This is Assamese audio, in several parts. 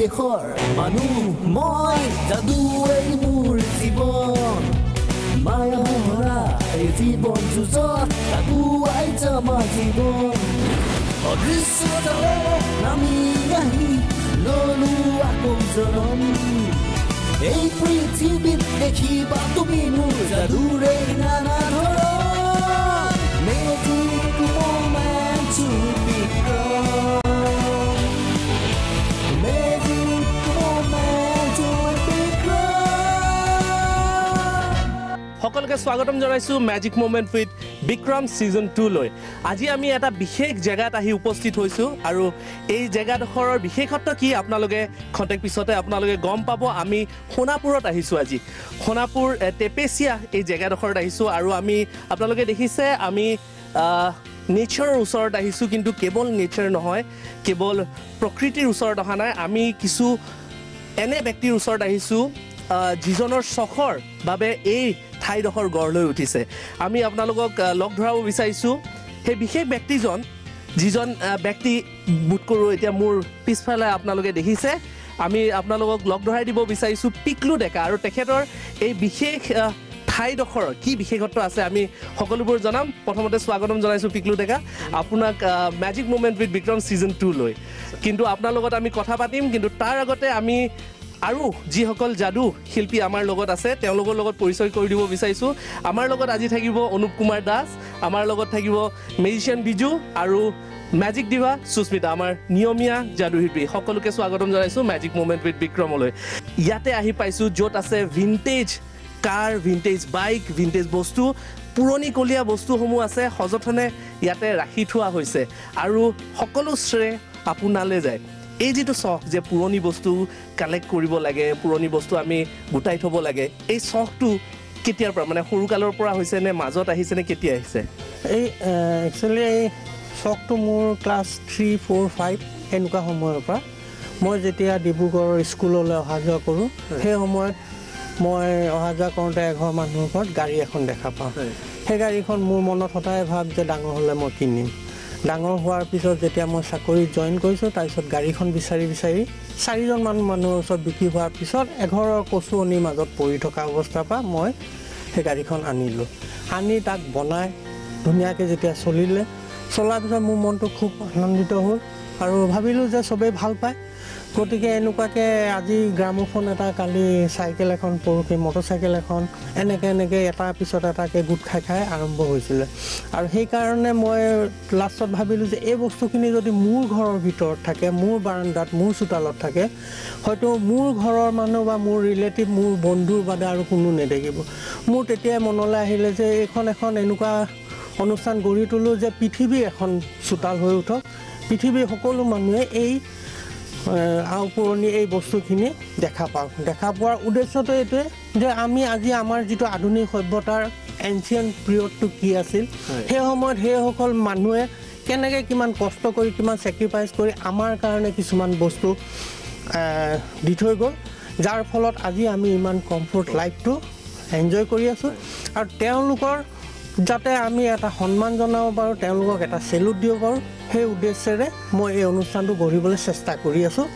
দেশৰ মানুহ মই যাদুৱেই মোৰ জীৱন মায়া ভৰা এই জীৱন যুঁজত আগুৱাই যাম জীৱন অদৃশ্য জালে নামি আহি ললো আকৌ জনম এই পৃথিৱীত দেখিবা তুমি মোৰ যাদুৰে নানা ধৰণ Magic moment সকলোকে স্বাগতম জনাইছোঁ magic moment with Vikram season টুলৈ আজি আমি এটা বিশেষ জেগাত আহি উপস্থিত হৈছোঁ আৰু এই জেগাডোখৰৰ বিশেষত্ব কি আপোনালোকে খন্তেক পিছতে আপোনালোকে গম পাব। আমি সোণাপুৰত আহিছোঁ আজি। সোণাপুৰ টেপেচিয়া এই জেগাডোখৰত আহিছোঁ আৰু আমি আপোনালোকে দেখিছে আমি নেচাৰৰ ওচৰত আহিছোঁ কিন্তু কেৱল নেচাৰ নহয় কেৱল প্ৰকৃতিৰ ওচৰত অহা নাই। আমি কিছু এনে ব্যক্তিৰ ওচৰত আহিছোঁ আহ, যিজনৰ চখৰ বাবে এই ঠাইডোখৰ গঢ় লৈ উঠিছে। আমি আপোনালোকক লগ ধৰাব বিচাৰিছোঁ। সেই বিশেষ ব্যক্তিজন যিজন ব্যক্তি বোধ কৰোঁ এতিয়া মোৰ পিছফালে আপোনালোকে দেখিছে। আমি আপোনালোকক লগ ধৰাই দিব বিচাৰিছোঁ পিকলু ডেকা। আৰু তেখেতৰ এই বিশেষ আহ, ঠাইডোখৰৰ কি বিশেষত্ব আছে আমি সকলোবোৰ জনাম। প্ৰথমতে স্বাগতম জনাইছোঁ পিকলু ডেকা। আপোনাক magic moment with Vikram season two লৈ। কিন্তু আপোনাৰ লগত আমি কথা পাতিম কিন্তু তাৰ আগতে আমি আৰু যিসকল যাদু শিল্পী আমাৰ লগত আছে তেওঁলোকৰ লগত পৰিচয় কৰি দিব বিচাৰিছোঁ। আমাৰ লগত আজি থাকিব অনুপ কুমাৰ দাস আমাৰ লগত থাকিব মেজিচিয়ান বিজু আৰু মেজিক দিভা সুস্মিতা আমাৰ নিয়মীয়া যাদুশিল্পী সকলোকে স্বাগতম জনাইছোঁ মেজিক মুমেণ্ট উইথ বিক্ৰমলৈ। ইয়াতে আহি পাইছোঁ য'ত আছে vintage car vintage bike vintage বস্তু পুৰণিকলীয়া বস্তুসমূহ আছে সযতনে ইয়াতে ৰাখি থোৱা হৈছে। আৰু সকলো শ্ৰেয় আপোনালৈ যায়। এই যিটো চখ যে পুৰণি বস্তু কালেক্ট কৰিব লাগে পুৰণি বস্তু আমি গোটাই থ'ব লাগে এই চখটো কেতিয়াৰ পৰা? মানে সৰুকালৰ পৰা হৈছে নে মাজত আহিছে নে কেতিয়া আহিছে? এই একচুৱেলি এই চখটো মোৰ ক্লাছ থ্ৰী ফ'ৰ ফাইভ এনেকুৱা সময়ৰ পৰা। মই যেতিয়া ডিব্ৰুগড়ৰ স্কুললৈ অহা যোৱা কৰোঁ সেই সময়ত মই অহা যোৱা কৰোঁতে এঘৰ মানুহৰ ঘৰত গাড়ী এখন দেখা পাওঁ। সেই গাড়ীখন মোৰ মনত সদায় ভাৱ যে ডাঙৰ হ'লে মই কিনিম। ডাঙৰ হোৱাৰ পিছত যেতিয়া মই চাকৰিত জইন কৰিছোঁ তাৰপিছত গাড়ীখন বিচাৰি বিচাৰি চাৰিজনমান মানুহৰ ওচৰত বিক্ৰী হোৱাৰ পিছত এঘৰৰ কচুৱনিৰ মাজত পৰি থকা অৱস্থাৰ পৰা মই সেই গাড়ীখন আনিলোঁ। আনি তাক বনাই ধুনীয়াকৈ যেতিয়া চলিলে চলাৰ পিছত মোৰ মনটো খুব আনন্দিত হ'ল আৰু ভাবিলোঁ যে চবেই ভাল পায়। গতিকে এনেকুৱাকৈ আজি গ্ৰামোফোন এটা কালি চাইকেল এখন পৰহি মটৰচাইকেল এখন এনেকৈ এনেকৈ এটাৰ পিছত এটাকৈ গোট খাই খাই আৰম্ভ হৈছিলে। আৰু সেইকাৰণে মই লাষ্টত ভাবিলোঁ যে এই বস্তুখিনি যদি মোৰ ঘৰৰ ভিতৰত থাকে মোৰ বাৰাণ্ডাত মোৰ চোতালত থাকে হয়তো মোৰ ঘৰৰ মানুহ বা মোৰ ৰিলেটিভ মোৰ বন্ধুৰ বাদে আৰু কোনো নেদেখিব। মোৰ তেতিয়াই মনলৈ আহিলে যে এইখন এখন এনেকুৱা অনুষ্ঠান গঢ়ি তোলোঁ যে পৃথিৱীৰ এখন চোতাল হৈ উঠক। পৃথিৱীৰ সকলো মানুহে এই আও পুৰণি এই বস্তুখিনি দেখা পাওঁ। দেখা পোৱাৰ উদ্দেশ্যটো এইটোৱে যে আমি আজি আমাৰ যিটো আধুনিক সভ্যতাৰ এনচিয়েণ্ট পিৰিয়ডটো কি আছিল সেই সময়ত সেইসকল মানুহে কেনেকৈ কিমান কষ্ট কৰি কিমান ছেক্ৰিফাইচ কৰি আমাৰ কাৰণে কিছুমান বস্তু দি থৈ গ'ল যাৰ ফলত আজি আমি ইমান কমফৰ্ট লাইফটো এনজয় কৰি আছোঁ। আৰু তেওঁলোকৰ যাতে আমি এটা সন্মান জনাব পাৰোঁ তেওঁলোকক এটা চেলুট দিব পাৰোঁ সেই উদ্দেশ্যেৰে মই এই অনুষ্ঠানটো গঢ়িবলৈ চেষ্টা কৰি আছোঁ।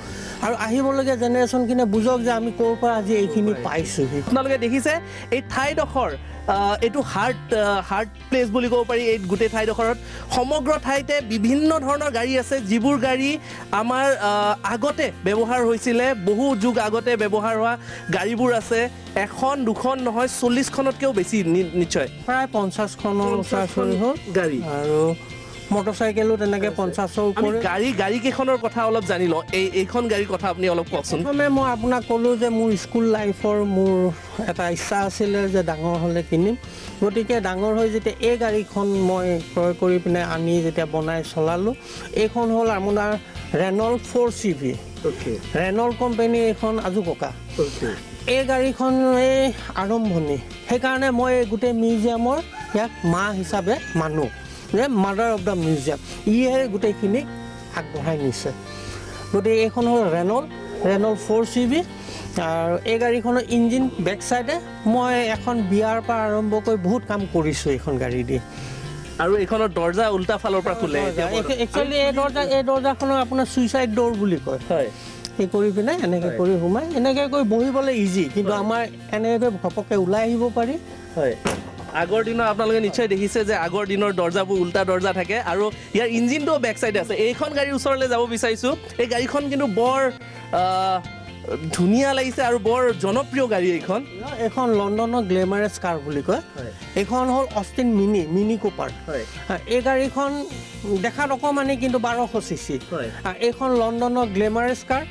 আৰু আহিবলগীয়া জেনেৰেশ্যনখিনিয়ে বুজক যে আমি ক'ৰ পৰা আজি এইখিনি পাইছোঁহি। আপোনালোকে দেখিছে এই ঠাইডোখৰ এইটো হাৰ্ট হাৰ্ট প্লেচ বুলি ক'ব পাৰি এই গোটেই ঠাইডোখৰত। সমগ্ৰ ঠাইতে বিভিন্ন ধৰণৰ গাড়ী আছে যিবোৰ গাড়ী আমাৰ আগতে ব্যৱহাৰ হৈছিলে বহু যুগ আগতে ব্যৱহাৰ হোৱা গাড়ীবোৰ আছে। এখন দুখন নহয় চল্লিছখনতকৈও বেছি নিশ্চয়। প্ৰায় পঞ্চাছখনৰ ওচৰা ওচৰি হ'ল। গাড়ী। আৰু মটৰচাইকেলো তেনেকৈ পঞ্চাছৰ আমি ওপৰে গাড়ী গাড়ী কেইখনৰ কথা অলপ জানি লওঁ। এই এইখন গাড়ীৰ কথা আপুনি অলপ কওকচোন। প্ৰথমে মই আপোনাক ক'লোঁ যে মোৰ স্কুল লাইফৰ মোৰ এটা ইচ্ছা আছিলে যে ডাঙৰ হ'লে কিনিম। গতিকে ডাঙৰ হৈ যেতিয়া এই গাড়ীখন মই ক্ৰয় কৰি পিনে আনি যেতিয়া বনাই চলালোঁ এইখন হ'ল আপোনাৰ Renault four C V Renault কোম্পানীৰ এইখন আজু ককা। এই গাড়ীখন এই আৰম্ভণি। সেইকাৰণে মই এই গোটেই মিউজিয়ামৰ ইয়াক মা হিচাপে মানো। যে মাদাৰ অফ দ্য মিউজিয়াম ইয়ে গোটেইখিনি আগবঢ়াই নিছে। গতিকে এইখন হ'ল Renault Renault four C V আৰু এই গাড়ীখনৰ ইঞ্জিন বেক চাইডে মই এখন বিয়াৰ পৰা আৰম্ভ কৰি বহুত কাম কৰিছোঁ এইখন গাড়ী দি। আৰু এইখনৰ দৰ্জা উল্টা ফালৰ পৰা খোলে। একচুৱেলি এই দৰ্জা এই দৰ্জাখনৰ আপোনাৰ চুইচাইড ড'ৰ বুলি কয়। হয়। সেই কৰি পিনে এনেকৈ। কৰি সোমাই এনেকৈ কৰি বহিবলৈ ইজি কিন্তু আমাৰ এনেকৈ ঘপককৈ ওলাই আহিব পাৰি। হয়। আগৰ দিনৰ আপোনালোকে নিশ্চয় দেখিছে যে আগৰ দিনৰ দৰ্জাবোৰ উল্টা দৰ্জা থাকে আৰু ইয়াৰ ইঞ্জিনটোও বেক চাইডে আছে। এইখন গাড়ীৰ ওচৰলৈ যাব বিচাৰিছোঁ। এই গাড়ীখন কিন্তু বৰ ধুনীয়া লাগিছে আৰু বৰ জনপ্ৰিয় গাড়ী এইখন। এইখন লণ্ডনৰ গ্লেমাৰেছ কাৰ বুলি কয়। এইখন হ'ল অষ্টিন মিনি মিনি কুপাৰ। এই গাড়ীখন দেখাত অকণমানি কিন্তু বাৰশ চি চি। এইখন লণ্ডনৰ গ্লেমাৰেছ কাৰ।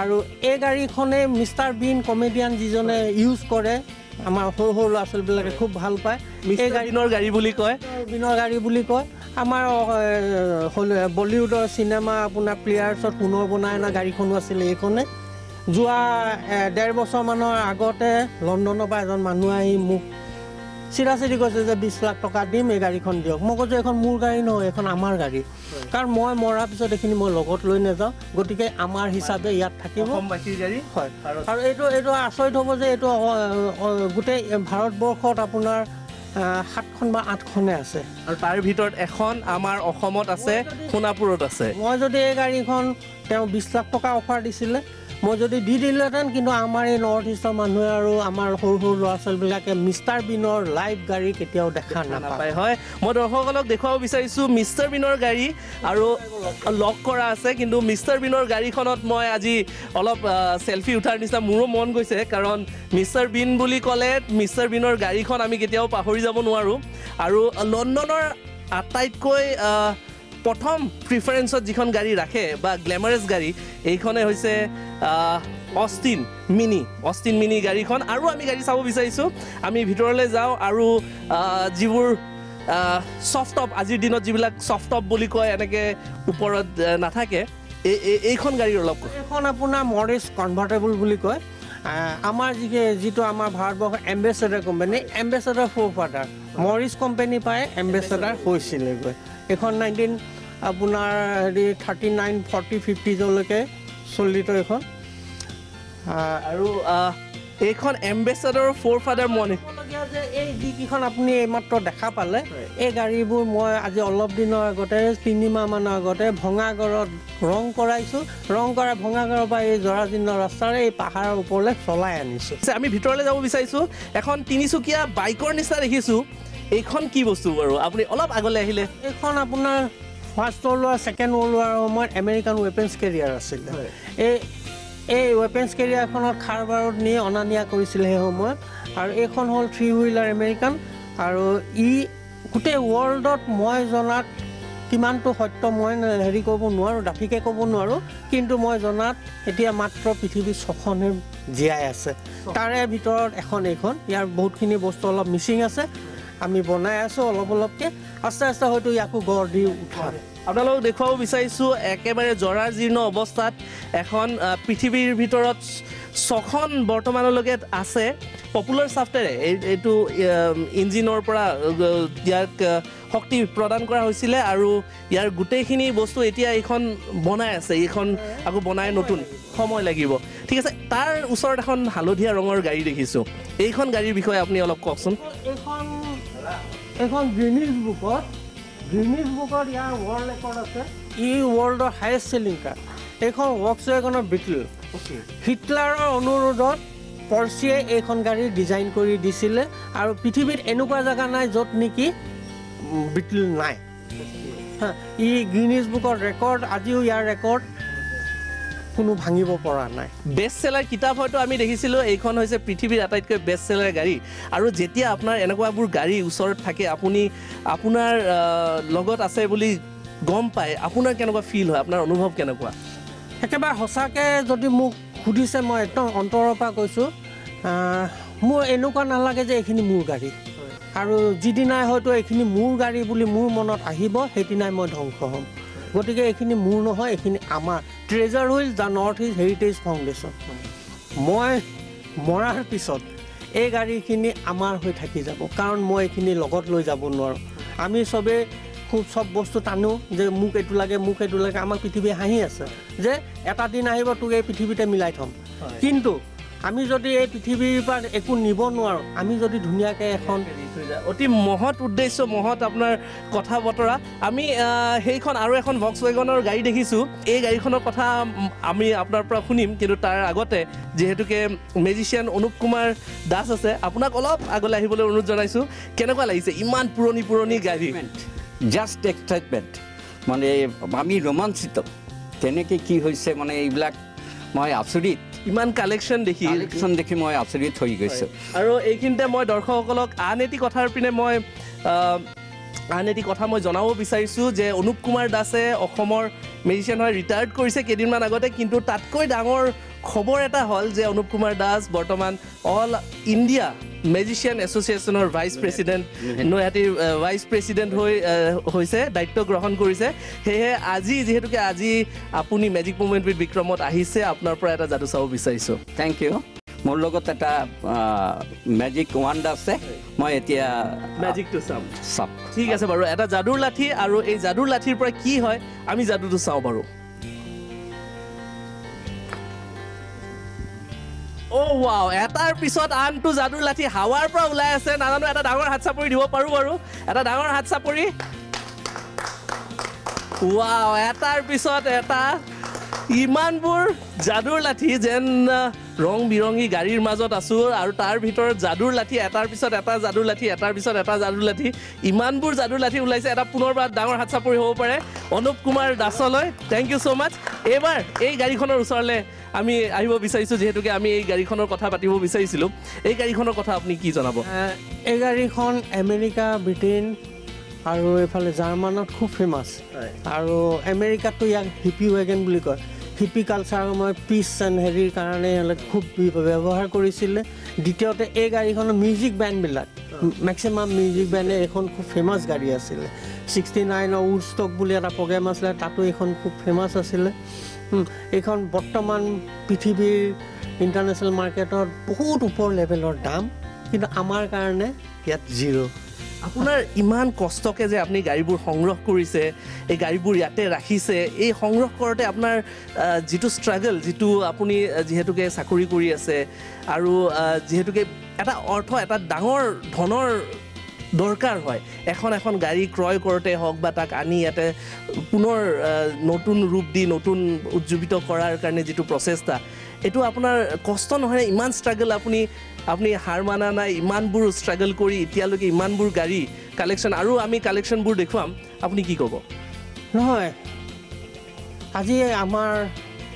আৰু এই গাড়ীখনে মিষ্টাৰ বিন কমেডিয়ান যিজনে ইউজ কৰে আমাৰ সৰু সৰু ল'ৰা ছোৱালীবিলাকে খুব ভাল পায়। এই মিষ্টাৰ গাড়ী বুলি কয়? বিনৰ গাড়ী বুলি কয়। আমাৰ বলিউডৰ চিনেমা আপোনাৰ প্লেয়াৰ্ছত পুনৰ বনাই অনা গাড়ীখনো আছিলে এইখনে। যোৱা ডেৰ বছৰমানৰ আগতে লণ্ডনৰ পৰা এজন মানুহ আহি মোক চিধি কৈছে যে বিছ লাখ টকা দিম এই গাড়ীখন দিয়ক। মই কৈছোঁ এইখন মোৰ গাড়ী নহয় এইখন আমাৰ গাড়ী। কাৰণ মই মৰাৰ পিছত এইখিনি মই লগত লৈ নাযাওঁ গতিকে আমাৰ হিচাপে ইয়াত থাকিব। হয়। আৰু এইটো এইটো আচৰিত হ'ব যে এইটো গোটেই ভাৰতবৰ্ষত আপোনাৰ সাতখন বা আঠখনে আছে। আৰু তাৰ ভিতৰত এখন আমাৰ অসমত আছে সোণাপুৰত আছে। মই যদি এই গাড়ীখন তেওঁ বিছ লাখ টকা অফাৰ দিছিলে মই যদি দি দিলোহেঁতেন কিন্তু আমাৰ এই নৰ্থ ইষ্টৰ মানুহে আৰু আমাৰ সৰু সৰু ল'ৰা ছোৱালীবিলাকে মিষ্টাৰ বিনৰ লাইভ গাড়ী কেতিয়াও দেখা নাপায়। হয়। মই দৰ্শকসকলক দেখুৱাব বিচাৰিছোঁ মিষ্টাৰ বিনৰ গাড়ী আৰু লক কৰা আছে কিন্তু মিষ্টাৰ বিনৰ গাড়ীখনত মই আজি অলপ চেলফি উঠাৰ নিচিনা মোৰো মন গৈছে কাৰণ মিষ্টাৰ বিন বুলি ক'লে মিষ্টাৰ বিনৰ গাড়ীখন আমি কেতিয়াও পাহৰি যাব নোৱাৰোঁ। আৰু লণ্ডনৰ আটাইতকৈ প্ৰথম প্ৰিফাৰেঞ্চত যিখন গাড়ী ৰাখে বা গ্লেমাৰাছ গাড়ী এইখনে হৈছে অষ্টিন মিনি অষ্টিন মিনি গাড়ীখন আৰু আমি গাড়ী চাব বিচাৰিছোঁ। আমি ভিতৰলৈ যাওঁ আৰু যিবোৰ ছফ্ট টপ আজিৰ দিনত যিবিলাক ছফ্ট টপ বুলি কয় এনেকৈ ওপৰত নাথাকে এই এই- এইখন গাড়ীৰ অলপ এইখন আপোনাৰ মৰিছ কনভাৰ্টেবল বুলি কয়। আমাৰ যি যিটো আমাৰ ভাৰতবৰ্ষৰ Ambassador company Ambassador forefather Morris company পাই এম্বেচেডাৰ হৈছিলেগৈ। এইখন নাইনটিন আপোনাৰ হেৰি থাৰ্টি নাইন ফৰ্টি ফিফটিজলৈকে চলিত এইখন। আৰু এইখন এম্বেচাডৰ ফ'ৰ ফাদাৰ মনি ক'বলগীয়া যে এই যিকেইখন আপুনি এইমাত্ৰ দেখা পালে। এই গাড়ীবোৰ মই আজি অলপ দিনৰ আগতে তিনিমাহমানৰ আগতে ভঙাগড়ত ৰং কৰাইছোঁ। ৰং কৰা ভঙাগড়ৰ পৰা এই জৰাজীৰ্ণ ৰাস্তাৰে এই পাহাৰৰ ওপৰলৈ চলাই আনিছোঁ। আমি ভিতৰলৈ যাব বিচাৰিছোঁ। এখন তিনিচুকীয়া বাইকৰ নিচিনা দেখিছোঁ। এইখন কি বস্তু বাৰু? আপুনি অলপ আগলৈ আহিলে। এইখন আপোনাৰ first world war second world ৱাৰৰ সময়ত আমেৰিকান ৱেপেন্স কেৰিয়াৰ আছিলে। এই এই ৱেপেন্স কেৰিয়াৰখনত খাৰবাৰত নি অনা নিয়া কৰিছিলে সেই সময়ত। আৰু এইখন হ'ল থ্ৰী হুইলাৰ আমেৰিকান আৰু ই গোটেই ৱৰ্ল্ডত মই জনাত কিমানটো সত্য মই হেৰি কৰিব নোৱাৰোঁ ডাঠিকৈ ক'ব নোৱাৰোঁ। কিন্তু মই জনাত এতিয়া মাত্ৰ পৃথিৱীৰ ছখনে জীয়াই আছে। তাৰে ভিতৰত এখন এইখন। ইয়াৰ বহুতখিনি বস্তু অলপ মিচিং আছে। আমি বনাই আছোঁ অলপ অলপকৈ। আস্তে আস্তে হয়তো ইয়াকো গঢ় দি উঠাম। আপোনালোকক দেখুৱাব বিচাৰিছোঁ একেবাৰে জৰাৰ জীৰ্ণ অৱস্থাত এখন পৃথিৱীৰ ভিতৰত ছখন বৰ্তমানলৈকে আছে। পপুলাৰ ছফ্টৱেৰে এই এইটো ইঞ্জিনৰ পৰা ইয়াক শক্তি প্ৰদান কৰা হৈছিলে আৰু ইয়াৰ গোটেইখিনি বস্তু এতিয়া এইখন বনাই আছে এইখন আকৌ বনাই নতুন। সময় লাগিব। ঠিক আছে তাৰ ওচৰত এখন হালধীয়া ৰঙৰ গাড়ী দেখিছোঁ। এইখন গাড়ীৰ বিষয়ে আপুনি অলপ কওকচোন। এইখন এইখন গ্ৰীনিজ বুকত গ্ৰীনিজ বুকত ইয়াৰ ৱৰ্ল্ড ৰেকৰ্ড আছে। ই ৱৰ্ল্ডৰ হায়েষ্ট চেলিং কাৰ এইখন ৱৰ্কছ ৱেগনৰ বিটল হিটলাৰৰ অনুৰোধত পৰ্চিয়ে এইখন গাড়ী ডিজাইন কৰি দিছিলে আৰু পৃথিৱীত এনেকুৱা জেগা নাই য'ত নেকি বিটল নাই। হা, ই গ্ৰীনিজ বুকত ৰেকৰ্ড আজিও ইয়াৰ ৰেকৰ্ড কোনো ভাঙিব পৰা নাই। বেষ্ট চেলাৰ কিতাপ হয়তো আমি দেখিছিলোঁ এইখন হৈছে পৃথিৱীৰ আটাইতকৈ বেষ্ট চেলাৰ গাড়ী। আৰু যেতিয়া আপোনাৰ এনেকুৱাবোৰ গাড়ী ওচৰত থাকে আপুনি আপোনাৰ লগত আছে বুলি গম পায় আপোনাৰ কেনেকুৱা ফিল হয়? আপোনাৰ অনুভৱ কেনেকুৱা? একেবাৰে সঁচাকৈ যদি মোক সুধিছে মই একদম অন্তৰৰ পৰা কৈছোঁ মোৰ এনেকুৱা নালাগে যে এইখিনি মোৰ গাড়ী। আৰু যিদিনাই হয়তো এইখিনি মোৰ গাড়ী বুলি মোৰ মনত আহিব সেইদিনাই মই ধ্বংস হ'ম। গতিকে এইখিনি মোৰ নহয় এইখিনি আমাৰ। Treasure wheel the North East heritage foundation মই মৰাৰ পিছত এই গাড়ীখিনি আমাৰ হৈ থাকি যাব কাৰণ মই এইখিনি লগত লৈ যাব নোৱাৰোঁ। আমি চবেই খুব চব বস্তু টানো যে মোক এইটো লাগে মোক এইটো লাগে আমাক পৃথিৱী হাঁহি আছে যে এটা দিন আহিব তোক এই পৃথিৱীতে মিলাই থ'ম। কিন্তু আমি যদি এই পৃথিৱীৰ পৰা একো নিব নোৱাৰোঁ আমি যদি ধুনীয়াকৈ এখন অতি মহৎ উদ্দেশ্য মহৎ আপোনাৰ কথা বতৰা। আমি সেইখন আৰু এখন ভক্স ৱেগনৰ গাড়ী দেখিছোঁ। এই গাড়ীখনৰ কথা আমি আপোনাৰ পৰা শুনিম কিন্তু তাৰ আগতে যিহেতুকে মেজিচিয়ান অনুপ কুমাৰ দাস আছে আপোনাক অলপ আগলৈ আহিবলৈ অনুৰোধ জনাইছোঁ। কেনেকুৱা লাগিছে ইমান পুৰণি পুৰণি গাড়ী? জাষ্ট এক্সাইটমেণ্ট মানে আমি ৰোমাঞ্চিত। তেনেকৈ কি হৈছে মানে এইবিলাক মই আচৰিত। ইমান কালেকশ্যন দেখি। কালেকশ্যন দেখি মই আচৰিত হৈ গৈছোঁ। আৰু এইখিনিতে মই দৰ্শকসকলক আন এটি কথাৰ পিনে মই আন এটি কথা মই জনাব বিচাৰিছোঁ যে অনুপ কুমাৰ দাসে অসমৰ মেজিচিয়ান হৈ ৰিটায়াৰ্ড কৰিছে কেইদিনমান আগতে কিন্তু তাতকৈ ডাঙৰ খবৰ এটা হ'ল যে অনুপ কুমাৰ দাস বৰ্তমান অল ইণ্ডিয়া মেজিচিয়ান এছ'চিয়েশ্যনৰ ভাইচ প্ৰেচিডেণ্ট নৈহাটীৰ ভাইচ প্ৰেচিডেণ্ট হৈ হৈছে দায়িত্ব গ্ৰহণ কৰিছে। সেয়েহে আজি যিহেতুকে আজি আপুনি মেজিক মুভমেণ্ট উইথ বিক্ৰমত আহিছে আপোনাৰ পৰা এটা যাদু চাব বিচাৰিছোঁ। থেংক ইউ মোৰ লগত এটা মেজিক ৱাণ্ড আছে। মই এতিয়া মেজিকটো চাম। চাম। ঠিক আছে বাৰু এটা যাদুৰ লাঠি আৰু এই যাদুৰ লাঠিৰ পৰা কি হয় আমি যাদুটো চাওঁ বাৰু। ৱাও এটাৰ পিছত আনটো যাদুৰ লাঠি হাৱাৰ পৰা ওলাই আছে নাজানো এটা ডাঙৰ হাত চাপৰি দিব পাৰোঁ বাৰু। এটা ডাঙৰ হাত চাপৰি। ৱাও এটাৰ পিছত এটা ইমানবোৰ যাদুৰ লাঠি যেন ৰং বিৰঙী গাড়ীৰ মাজত আছোঁ আৰু তাৰ ভিতৰত যাদুৰ লাঠি এটাৰ পিছত এটা যাদুৰ লাঠি এটাৰ পিছত এটা যাদুৰ লাঠি। ইমানবোৰ যাদুৰ লাঠি ওলাইছে এটা পুনৰবাৰ ডাঙৰ হাত চাপৰি হ'ব পাৰে। অনুপ কুমাৰ দাসলৈ থেংক ইউ ছ' মাছ এইবাৰ এই গাড়ীখনৰ ওচৰলৈ আমি আহিব বিচাৰিছোঁ যিহেতুকে আমি এই গাড়ীখনৰ কথা পাতিব বিচাৰিছিলোঁ। এই গাড়ীখনৰ কথা আপুনি কি জনাব? এই গাড়ীখন আমেৰিকা ব্ৰিটেইন আৰু এইফালে জাৰ্মানত খুব ফেমাছ আৰু আমেৰিকাততো ইয়াক হিপি ৱেগেন বুলি কয়। হিপি কালচাৰ মই পিচ এণ্ড হেৰিৰ কাৰণে খুব ব্যৱহাৰ কৰিছিলে। দ্বিতীয়তে এই গাড়ীখনৰ মিউজিক বেণ্ডবিলাক মেক্সিমাম মিউজিক বেণ্ডে এইখন খুব ফেমাছ গাড়ী আছিলে। ছিক্সটি নাইনৰ উড ষ্টক বুলি এটা প্ৰগ্ৰেম আছিলে তাতো এইখন খুব ফেমাছ আছিলে। এইখন বৰ্তমান পৃথিৱীৰ ইণ্টাৰনেশ্যনেল মাৰ্কেটত বহুত ওপৰ লেভেলৰ দাম কিন্তু আমাৰ কাৰণে ইয়াত জিৰ' আপোনাৰ ইমান কষ্টকে যে আপুনি গাড়ীবোৰ সংগ্ৰহ কৰিছে এই গাড়ীবোৰ ইয়াতে ৰাখিছে এই সংগ্ৰহ কৰোঁতে আপোনাৰ যিটো ষ্ট্ৰাগল যিটো আপুনি যিহেতুকে চাকৰি কৰি আছে আৰু যিহেতুকে এটা অৰ্থ এটা ডাঙৰ ধনৰ দৰকাৰ হয়। এখন এখন গাড়ী ক্ৰয় কৰোঁতে হওক বা তাক আনি ইয়াতে পুনৰ নতুন ৰূপ দি নতুন উজ্জীৱিত কৰাৰ কাৰণে যিটো প্ৰচেষ্টা এইটো আপোনাৰ কষ্ট নহয় ইমান ষ্ট্ৰাগল আপুনি আপুনি হাৰ মানা নাই ইমানবোৰ ষ্ট্ৰাগল কৰি এতিয়ালৈকে ইমানবোৰ গাড়ী কালেকশ্যন আৰু আমি কালেকশ্যনবোৰ দেখুৱাম আপুনি কি ক'ব? নহয় আজি আমাৰ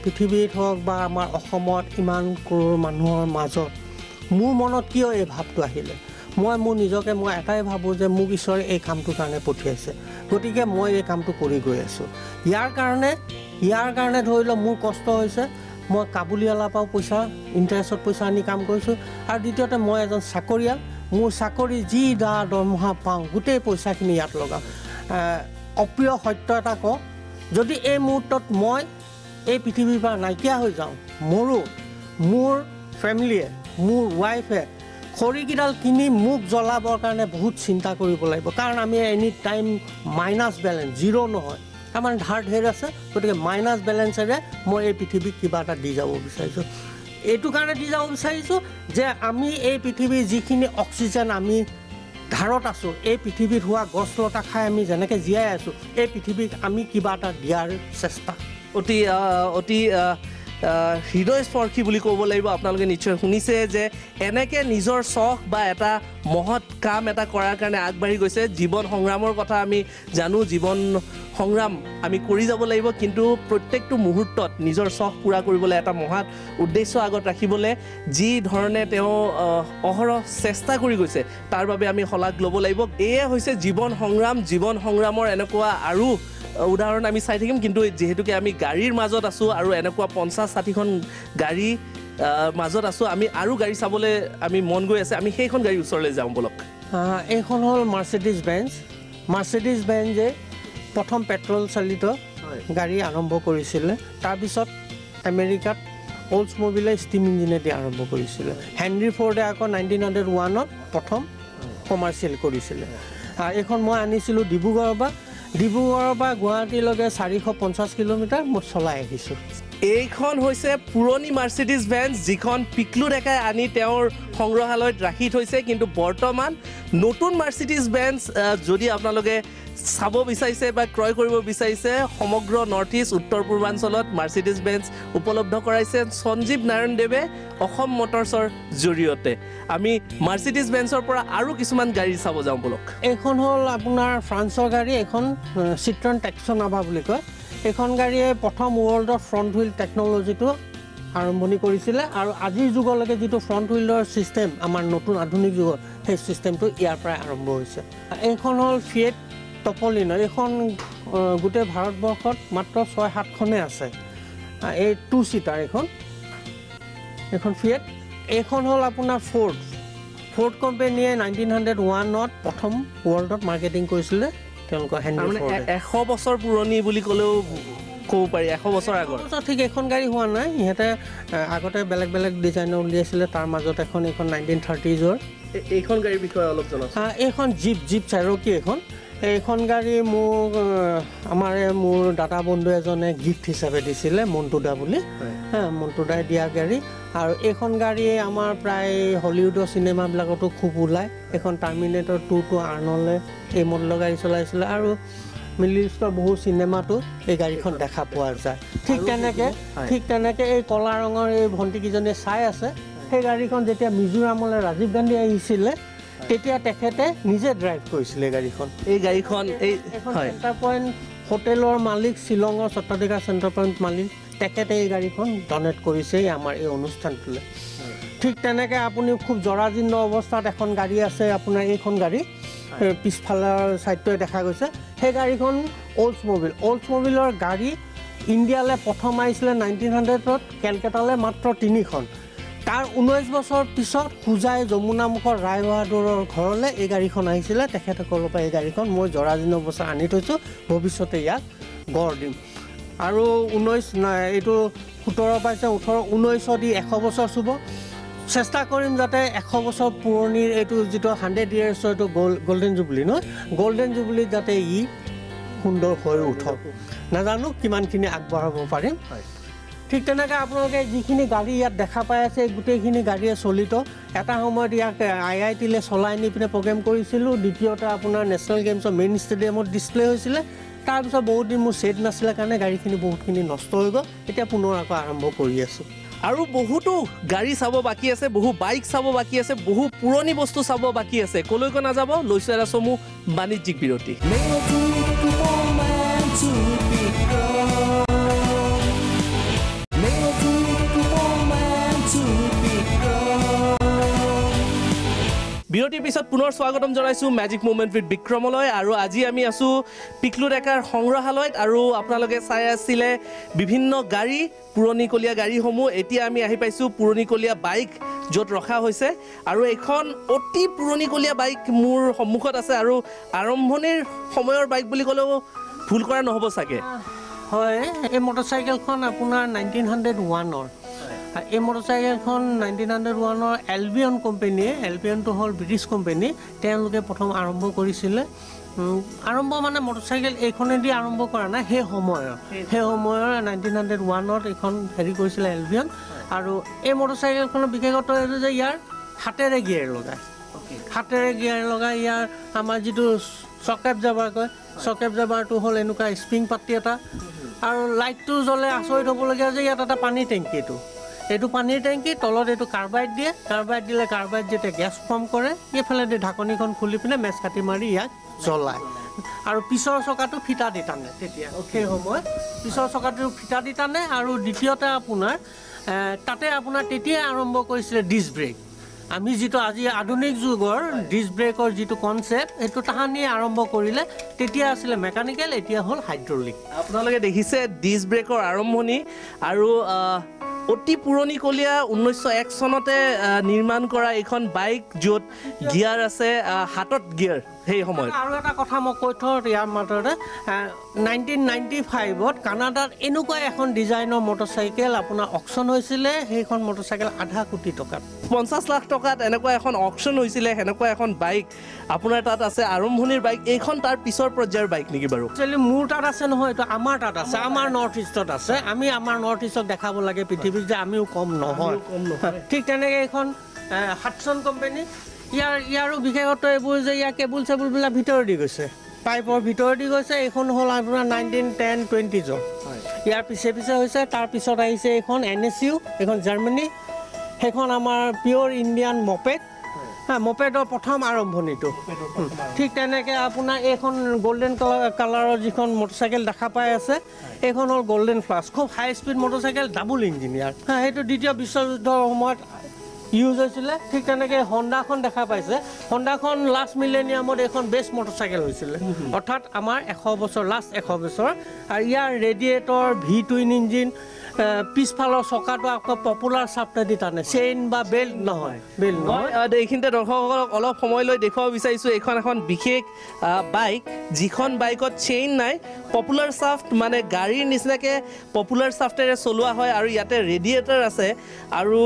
পৃথিৱীত হওক বা আমাৰ অসমত ইমান কৰোৰ মানুহৰ মাজত মোৰ মনত কিয় এই ভাৱটো আহিলে? মই মোৰ নিজকে মই এটাই ভাবোঁ যে মোক ঈশ্বৰে এই কামটোৰ কাৰণে পঠিয়াইছে। গতিকে মই এই কামটো কৰি গৈ আছোঁ। ইয়াৰ কাৰণে ইয়াৰ কাৰণে ধৰি লওক মোৰ কষ্ট হৈছে। মই কাবুলীৱালাৰ পৰাও পইচা ইণ্টাৰেষ্টত পইচা আনি কাম কৰিছোঁ। আৰু দ্বিতীয়তে মই এজন চাকৰিয়াল। মোৰ চাকৰি যি দা দৰমহা পাওঁ গোটেই পইচাখিনি ইয়াত লগাওঁ। অপ্ৰিয় সত্য এটা কওঁ যদি এই মুহূৰ্তত মই এই পৃথিৱীৰ পৰা নাইকিয়া হৈ যাওঁ মোৰো মোৰ ফেমিলিয়ে মোৰ ৱাইফে খৰিকেইডাল কিনি মোক জ্বলাবৰ কাৰণে বহুত চিন্তা কৰিব লাগিব। কাৰণ আমি any time minus balance zero' নহয়। আমাৰ ধাৰ ঢেৰ আছে। গতিকে মাইনাছ বেলেঞ্চেৰে মই এই পৃথিৱীক কিবা এটা দি যাব বিচাৰিছোঁ। এইটো কাৰণে দি যাব বিচাৰিছোঁ যে আমি এই পৃথিৱীৰ যিখিনি অক্সিজেন আমি ধাৰত আছোঁ এই পৃথিৱীত হোৱা গছ লতা খাই আমি যেনেকৈ জীয়াই আছোঁ এই পৃথিৱীক আমি কিবা এটা দিয়াৰ চেষ্টা। অতি অতি হৃদয়স্পৰ্শী বুলি ক'ব লাগিব। আপোনালোকে নিশ্চয় শুনিছে যে এনেকৈ নিজৰ চখ বা এটা মহৎ কাম এটা কৰাৰ কাৰণে আগবাঢ়ি গৈছে। জীৱন সংগ্ৰামৰ কথা আমি জানো জীৱন সংগ্ৰাম আমি কৰি যাব লাগিব। কিন্তু প্ৰত্যেকটো মুহূৰ্তত নিজৰ চখ পূৰা কৰিবলৈ এটা মহান উদ্দেশ্য আগত ৰাখিবলৈ যি ধৰণে তেওঁ অহৰহ চেষ্টা কৰি গৈছে তাৰ বাবে আমি শলাগ ল'ব লাগিব। এয়ে হৈছে জীৱন সংগ্ৰাম। জীৱন সংগ্ৰামৰ এনেকুৱা আৰু উদাহৰণ আমি চাই থাকিম কিন্তু যিহেতুকে আমি গাড়ীৰ মাজত আছোঁ আৰু এনেকুৱা পঞ্চাছ ষাঠিখন গাড়ী মাজত আছোঁ আমি আৰু গাড়ী চাবলৈ আমি মন গৈ আছে আমি সেইখন গাড়ীৰ ওচৰলৈ যাওঁ বলক। এইখন হ'ল মাৰ্চিডিজ বেঞ্চ মাৰ্চিডিজ বেঞ্চে প্ৰথম পেট্ৰল চালিত গাড়ী আৰম্ভ কৰিছিলে। তাৰপিছত আমেৰিকাত অল্ডছ মবিলে ষ্টিম ইঞ্জিনেদি আৰম্ভ কৰিছিলে। হেনৰি ফৰ্ডে আকৌ নাইনটিন হাণ্ড্ৰেড ওৱানত প্ৰথম কমাৰ্চিয়েল কৰিছিলে। এইখন মই আনিছিলোঁ ডিব্ৰুগড়ৰ পৰা। ডিব্ৰুগড়ৰ পৰা গুৱাহাটীলৈকে চাৰিশ পঞ্চাছ কিলোমিটাৰ মই চলাই আহিছোঁ। এইখন হৈছে পুৰণি মাৰ্চিডিজ ভেন্স যিখন পিকলু ডেকাই আনি তেওঁৰ সংগ্ৰহালয়ত ৰাখি থৈছে। কিন্তু বৰ্তমান নতুন মাৰ্চিডিজ ভেন্স যদি আপোনালোকে চাব বিচাৰিছে বা ক্ৰয় কৰিব বিচাৰিছে সমগ্ৰ নৰ্থ ইষ্ট উত্তৰ পূৰ্বাঞ্চলত মাৰ্চিডিজ বেঞ্চ উপলব্ধ কৰাইছে সঞ্জীৱ নাৰায়ণ দেৱে অসম মটৰ্ছৰ জৰিয়তে। আমি মাৰ্চিডিজ বেঞ্চৰ পৰা আৰু কিছুমান গাড়ী চাব যাওঁ বলক। এইখন হ'ল আপোনাৰ ফ্ৰান্সৰ গাড়ী এইখন চিত্ৰন টেক্সনাভা বুলি কয়। এইখন গাড়ীয়ে প্ৰথম ৱৰ্ল্ডৰ ফ্ৰণ্ট হুইল টেকন'লজিটো আৰম্ভণি কৰিছিলে আৰু আজিৰ যুগলৈকে যিটো ফ্ৰণ্ট হুইলৰ ছিষ্টেম আমাৰ নতুন আধুনিক যুগত সেই ছিষ্টেমটো ইয়াৰ পৰাই আৰম্ভ হৈছে। এইখন হ'ল ফিয়েট টপলিন এইখন গোটেই ভাৰতবৰ্ষত মাত্ৰ ছয় সাতখনেই আছে। এই টু ছিটাৰ এইখন। এইখন ফিয়েট এইখন হ'ল আপোনাৰ ফ'ৰ্ড ফ'ৰ্ড কোম্পেনীয়ে নাইনটিন হাণ্ড্ৰেড ওৱানত প্ৰথম ৱৰ্ল্ডত মাৰ্কেটিং কৰিছিলে তেওঁলোকৰ হেণ্ডি তাৰমানে ফ'ৰ্ডে এ- এশ বছৰ পুৰণি বুলি ক'লেও ক'ব পাৰি এশ বছৰ আগৰ। অৱশ্যে ঠিক এখন গাড়ী হোৱা নাই। ইহঁতে এ, আগতে বেলেগ বেলেগ ডিজাইনৰ উলিয়াইছিলে তাৰ মাজত এখন এইখন নাইনটিন থাৰ্টিজৰ এইখন গাড়ীৰ বিষয়ে অলপ জনাওক এইখন জীপ জীপ চাইৰকি এখন এইখন গাড়ী মোক আমাৰ মোৰ দাদা বন্ধু এজনে গিফ্ট হিচাপে দিছিলে মণ্টুদা বুলি। হা মণ্টুদাই দিয়া গাড়ী। আৰু এইখন গাড়ীয়ে আমাৰ প্ৰায় হলিউডৰ চিনেমাবিলাকতো খুব ওলায়। এইখন টাৰ্মিনেটৰ টু টু আৰ্নলে এই মডেলৰ গাড়ী চলাইছিলে। আৰু মিডল ইষ্টৰ বহু চিনেমাতো এই গাড়ীখন দেখা পোৱা যায়। ঠিক তেনেকৈ ঠিক তেনেকৈ এই ক'লা ৰঙৰ এই ভণ্টিকেইজনীয়ে চাই আছে। সেই গাড়ীখন যেতিয়া মিজোৰামলৈ ৰাজীৱ গান্ধী আহিছিলে তেতিয়া তেখেতে নিজে ড্ৰাইভ কৰিছিলে গাড়ীখন। এই গাড়ীখন এই হয়। চেণ্টাৰ পইণ্ট হোটেলৰ মালিক শ্বিলঙৰ স্বত্বাধিকাৰ চেণ্টাৰ পইণ্ট মালিক তেখেতে এই গাড়ীখন ডনেট কৰিছে আমাৰ এই অনুষ্ঠানটোলৈ। ঠিক তেনেকৈ আপুনি খুব জৰাজীৰ্ণ অৱস্থাত এখন গাড়ী আছে আপোনাৰ এইখন গাড়ী পিছফালৰ ছাইডটোৱে দেখা গৈছে। সেই গাড়ীখন অল্ডছ মবিল অল্ডছ মবিলৰ গাড়ী ইণ্ডিয়ালৈ প্ৰথম আহিছিলে নাইনটিন হাণ্ড্ৰেডত কেলকাতালৈ মাত্ৰ তিনিখন। তাৰ ঊনৈছ বছৰ পিছত হোজাই যমুনামুখৰ ৰায় বাহাদুৰৰ ঘৰলৈ এই গাড়ীখন আহিছিলে। তেখেতসকলৰ পৰা এই গাড়ীখন মই জৰাজীৰ্ণ অৱস্থা আনি থৈছোঁ। ভৱিষ্যতে ইয়াক গঢ় দিম। আৰু ঊনৈছ এইটো সোতৰ পাইছে ওঠৰ ঊনৈছত দি এশ বছৰ চুব। চেষ্টা কৰিম যাতে এশ বছৰ পুৰণিৰ এইটো যিটো হাণ্ড্ৰেড ইয়েৰ্ছৰ এইটো গ'ল গল্ডেন জুবলি নহয় গল্ডেন জুবলিত যাতে ই সুন্দৰ হৈ উঠক। নাজানো কিমানখিনি আগবঢ়াব পাৰিম। ঠিক তেনেকৈ আপোনালোকে যিখিনি গাড়ী ইয়াত দেখা পাই আছে গোটেইখিনি গাড়ীয়ে চলিত। এটা সময়ত ইয়াক আই আই টিলৈ চলাই নি পিনে প্ৰগ্ৰেম কৰিছিলোঁ। দ্বিতীয়তে আপোনাৰ নেশ্যনেল গেমছৰ মেইন ষ্টেডিয়ামত ডিছপ্লে হৈছিলে। তাৰপিছত বহুত দিন মোৰ ছেট নাছিলে কাৰণে গাড়ীখিনি বহুতখিনি নষ্ট হৈ গ'ল। এতিয়া পুনৰ আকৌ আৰম্ভ কৰি আছোঁ। আৰু বহুতো গাড়ী চাব বাকী আছে বহু বাইক চাব বাকী আছে বহু পুৰণি বস্তু চাব বাকী আছে। কলৈকো নাযাব লৈছোঁ এটা চমু বাণিজ্যিক বিৰতি। বিৰতিৰ পিছত পুনৰ স্বাগতম জনাইছোঁ মেজিক মুভমেণ্ট উইথ বিক্ৰমলৈ আৰু আজি আমি আছোঁ পিকলু ডেকাৰ সংগ্ৰহালয়ত আৰু আপোনালোকে চাই আছিলে বিভিন্ন গাড়ী পুৰণিকলীয়া গাড়ীসমূহ। এতিয়া আমি আহি পাইছোঁ পুৰণিকলীয়া বাইক য'ত ৰখা হৈছে আৰু এইখন অতি পুৰণিকলীয়া বাইক মোৰ সন্মুখত আছে আৰু আৰম্ভণিৰ সময়ৰ বাইক বুলি ক'লেও ভুল কৰা নহ'ব চাগে। হয় এই মটৰচাইকেলখন আপোনাৰ নাইনটিন হাণ্ড্ৰেড ওৱানৰ এই মটৰচাইকেলখন নাইনটিন হাণ্ড্ৰেড ওৱানৰ এলবিয়ন কোম্পেনীয়ে এলবিয়নটো হ'ল ব্ৰিটিছ কোম্পেনী তেওঁলোকে প্ৰথম আৰম্ভ কৰিছিলে। আৰম্ভ মানে মটৰচাইকেল এইখনেদি আৰম্ভ কৰা নাই সেই সময়ৰ। সেই সময়ৰ নাইনটিন হাণ্ড্ৰেড ওৱানত এইখন হেৰি কৰিছিলে এলবিয়ন আৰু এই মটৰচাইকেলখনৰ বিশেষত্ব এইটো যে ইয়াৰ হাতেৰে গিয়াৰ লগায়। হাতেৰে গিয়াৰ লগাই ইয়াৰ আমাৰ যিটো চকেপ জাবাৰ কয় চকেপ জাবাৰটো হ'ল এনেকুৱা স্প্ৰিং পাতি এটা। আৰু লাইটটো জ্বলে আচৰিত হ'বলগীয়া যে ইয়াত এটা পানীৰ টেংকি এইটো পানীৰ টেংকি তলত এইটো কাৰ্বাইড দিয়ে। কাৰ্বাইড দিলে কাৰ্বাইড যেতিয়া গেছ ফৰ্ম কৰে এইফালেদি ঢাকনিখন খুলি পিনে মেচ কাটি মাৰি ইয়াক জ্বলায়। আৰু পিছৰ চকাটো ফিটা দি টানে তেতিয়া সেই সময়ত পিছৰ চকাটো ফিটা দি টানে আৰু দ্বিতীয়তে আপোনাৰ তাতে আপোনাৰ তেতিয়াই আৰম্ভ কৰিছিলে ডিছ ব্ৰেক। আমি যিটো আজি আধুনিক যুগৰ ডিছ ব্ৰেকৰ যিটো কনচেপ্ট সেইটো তাহানিয়ে আৰম্ভ কৰিলে। তেতিয়া আছিলে মেকানিকেল এতিয়া হ'ল হাইড্ৰলিক। আপোনালোকে দেখিছে ডিছ ব্ৰেকৰ আৰম্ভণি আৰু অতি পুৰণিকলীয়া ঊনৈছশ এক চনতে নিৰ্মাণ কৰা এইখন বাইক য'ত গিয়াৰ আছে হাতত গিয়াৰ। সেই সময়ত। আৰু এটা কথা মই কৈ থওঁ ইয়াৰ মাজতে নাইনটিন নাইণ্টি ফাইভত কানাডাত এনেকুৱা এখন ডিজাইনৰ মটৰচাইকেল আপোনাৰ অকশ্যন হৈছিলে সেইখন মটৰচাইকেল আধা কোটি টকাত। পঞ্চাছ লাখ টকাত এনেকুৱা এখন অকশ্যন হৈছিলে সেনেকুৱা এখন বাইক। আপোনাৰ তাত আছে আৰম্ভণিৰ বাইক এইখন তাৰ পিছৰ পৰ্যায়ৰ বাইক নেকি বাৰু? একচুৱেলি মোৰ তাত আছে নহয় এইটো আমাৰ তাত আছে আমাৰ নৰ্থ ইষ্টত আছে। আমি আমাৰ নৰ্থ ইষ্টক দেখাব লাগে পৃথিৱীত যে আমিও কম নহয়। ঠিক তেনেকৈ এইখন হাটছন কোম্পানী ইয়াৰ ইয়াৰো বিশেষত্ব এইবোৰ যে ইয়াৰ কেবুল চেবুলবিলাক ভিতৰেদি গৈছে। পাইপৰ ভিতৰেদি গৈছে এইখন হ'ল আপোনাৰ নাইনটিন টেন টুৱেণ্টিজৰ ইয়াৰ পিছে পিছে হৈছে তাৰ পিছত আহিছে এইখন এন এছ ইউ এইখন জাৰ্মানী সেইখন আমাৰ পিয়'ৰ ইণ্ডিয়ান মপেড হা মপেডৰ প্ৰথম আৰম্ভণিটো। ঠিক তেনেকৈ আপোনাৰ এইখন গল্ডেন কালাৰ কালাৰৰ যিখন মটৰচাইকেল দেখা পাই আছে এইখন হ'ল গল্ডেন ফ্লাছ খুব high speed motorcycle double engineer হা সেইটো দ্বিতীয় বিশ্বযুদ্ধৰ সময়ত ইউজ হৈছিলে ঠিক তেনেকৈ হণ্ডাখন দেখা পাইছে। হণ্ডাখন লাষ্ট মিলেনিয়ামত এইখন বেষ্ট মটৰচাইকেল হৈছিলে। অৰ্থাৎ আমাৰ এশ বছৰ লাষ্ট এশ বছৰ। আৰু ইয়াৰ ৰেডিয়েটৰ ভি টুইন ইঞ্জিন পিছফালৰ চকাটো আকৌ পপুলাৰ চাপ্টেদি টানে। চেইন বা বেল্ট নহয় বেল্ট মই নহয় এইখিনিতে দৰ্শকসকলক অলপ সময় লৈ দেখুৱাব বিচাৰিছোঁ এইখন এখন বিশেষ বাইক যিখন বাইকত চেইন নাই পপুলাৰ চাফ্ট মানে গাড়ীৰ নিচিনাকৈ পপুলাৰ চাফ্টেৰে চলোৱা হয় আৰু ইয়াতে ৰেডিয়েটাৰ আছে। আৰু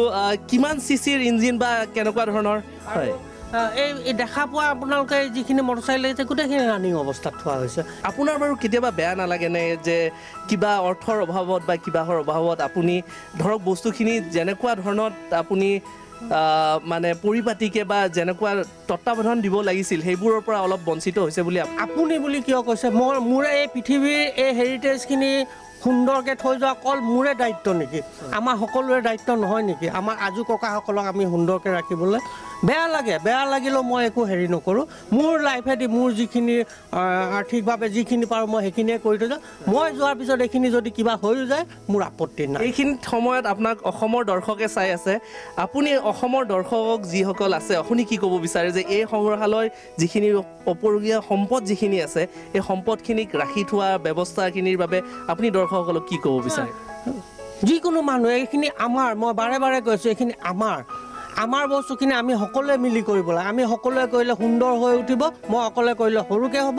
কিমান চি চিৰ ইঞ্জিন বা কেনেকুৱা ধৰণৰ? হয় এই দেখা পোৱা আপোনালোকে যিখিনি মটৰচাইকেল আহিছে গোটেইখিনি ৰানিং অৱস্থাত থোৱা হৈছে। আপোনাৰ বাৰু কেতিয়াবা বেয়া নালাগেনে যে কিবা অৰ্থৰ অভাৱত বা কিবাহৰ অভাৱত আপুনি ধৰক বস্তুখিনি যেনেকুৱা ধৰণত আপুনি মানে পৰিপাটিকৈ বা যেনেকুৱা তত্বাৱধান দিব লাগিছিল সেইবোৰৰ পৰা অলপ বঞ্চিত হৈছে বুলি আপ- আপুনি বুলি কিয় কৈছে? মই মোৰে এই পৃথিৱীৰ এই হেৰিটেজখিনি সুন্দৰকৈ থৈ যোৱা অকল মোৰে দায়িত্ব নেকি? আমাৰ সকলোৰে দায়িত্ব নহয় নেকি? আমাৰ আজু ককাসকলক আমি সুন্দৰকৈ ৰাখিবলৈ বেয়া লাগে বেয়া লাগিলেও মই একো হেৰি নকৰোঁ। মোৰ লাইফেদি মোৰ যিখিনি আৰ্থিকভাৱে যিখিনি পাৰোঁ মই সেইখিনিয়ে কৰি থৈ যাওঁ। মই যোৱাৰ পিছত এইখিনি যদি কিবা হৈও যায় মোৰ আপত্তি নাই। এইখিনি সময়ত আপোনাক অসমৰ দৰ্শকে চাই আছে। আপুনি অসমৰ দৰ্শকক যিসকল আছে আপুনি কি ক'ব বিচাৰে যে এই সংগ্ৰহালয় যিখিনি অপৰুগীয়া সম্পদ যিখিনি আছে এই সম্পদখিনিক ৰাখি থোৱা ব্যৱস্থাখিনিৰ বাবে আপুনি দৰ্শকসকলক কি ক'ব বিচাৰে? যিকোনো মানুহে এইখিনি আমাৰ মই বাৰে বাৰে কৈছোঁ এইখিনি আমাৰ। আমাৰ বস্তুখিনি আমি সকলোৱে মিলি কৰিব লাগে। আমি সকলোৱে কৰিলে সুন্দৰ হৈ উঠিব মই অকলে কৰিলে সৰুকৈ হ'ব।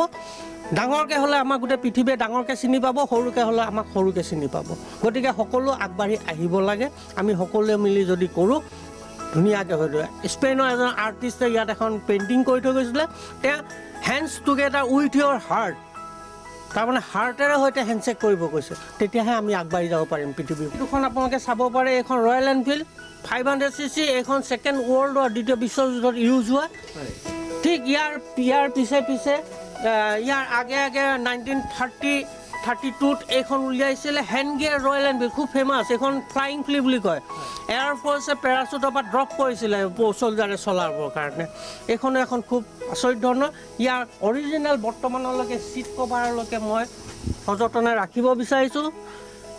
ডাঙৰকৈ হ'লে আমাক গোটেই পৃথিৱীয়ে ডাঙৰকৈ চিনি পাব সৰুকৈ হ'লে আমাক সৰুকৈ চিনি পাব। গতিকে সকলো আগবাঢ়ি আহিব লাগে। আমি সকলোৱে মিলি যদি কৰোঁ ধুনীয়াকৈ হৈ যায় স্পেইনৰ এজন আৰ্টিষ্টে ইয়াত এখন পেইণ্টিং কৰি থৈ গৈছিলে। তেওঁ hands together with your heart তাৰমানে হাৰ্টেৰে সৈতে হেণ্ডশ্বেক কৰিব কৈছে। তেতিয়াহে আমি আগবাঢ়ি যাব পাৰিম পৃথিৱীৰ। দুখন আপোনালোকে চাব পাৰে এইখন Royal Enfield five hundred C C এইখন ছেকেণ্ড ৱৰ্ল্ডৰ দ্বিতীয় বিশ্বযুদ্ধত ইউজ হোৱা ঠিক ইয়াৰ ইয়াৰ পিছে পিছে ইয়াৰ আগে আগে নাইনটিন থাৰ্টি থাৰ্টি টুত এইখন উলিয়াইছিলে হেণ্ড গিয়াৰ ৰয়েল এনফিল্ড খুব ফেমাছ এইখন ফ্লাইং ফ্লি বুলি কয়। এয়াৰ ফ'ৰ্চে পেৰাচুটৰ পৰা ড্ৰপ কৰিছিলে চলজাৰে চলাবৰ কাৰণে। এইখনো এখন খুব আচৰিত ধৰণৰ। ইয়াৰ অৰিজিনেল বৰ্তমানলৈকে ছিট কভাৰলৈকে মই সযতনে ৰাখিব বিচাৰিছোঁ।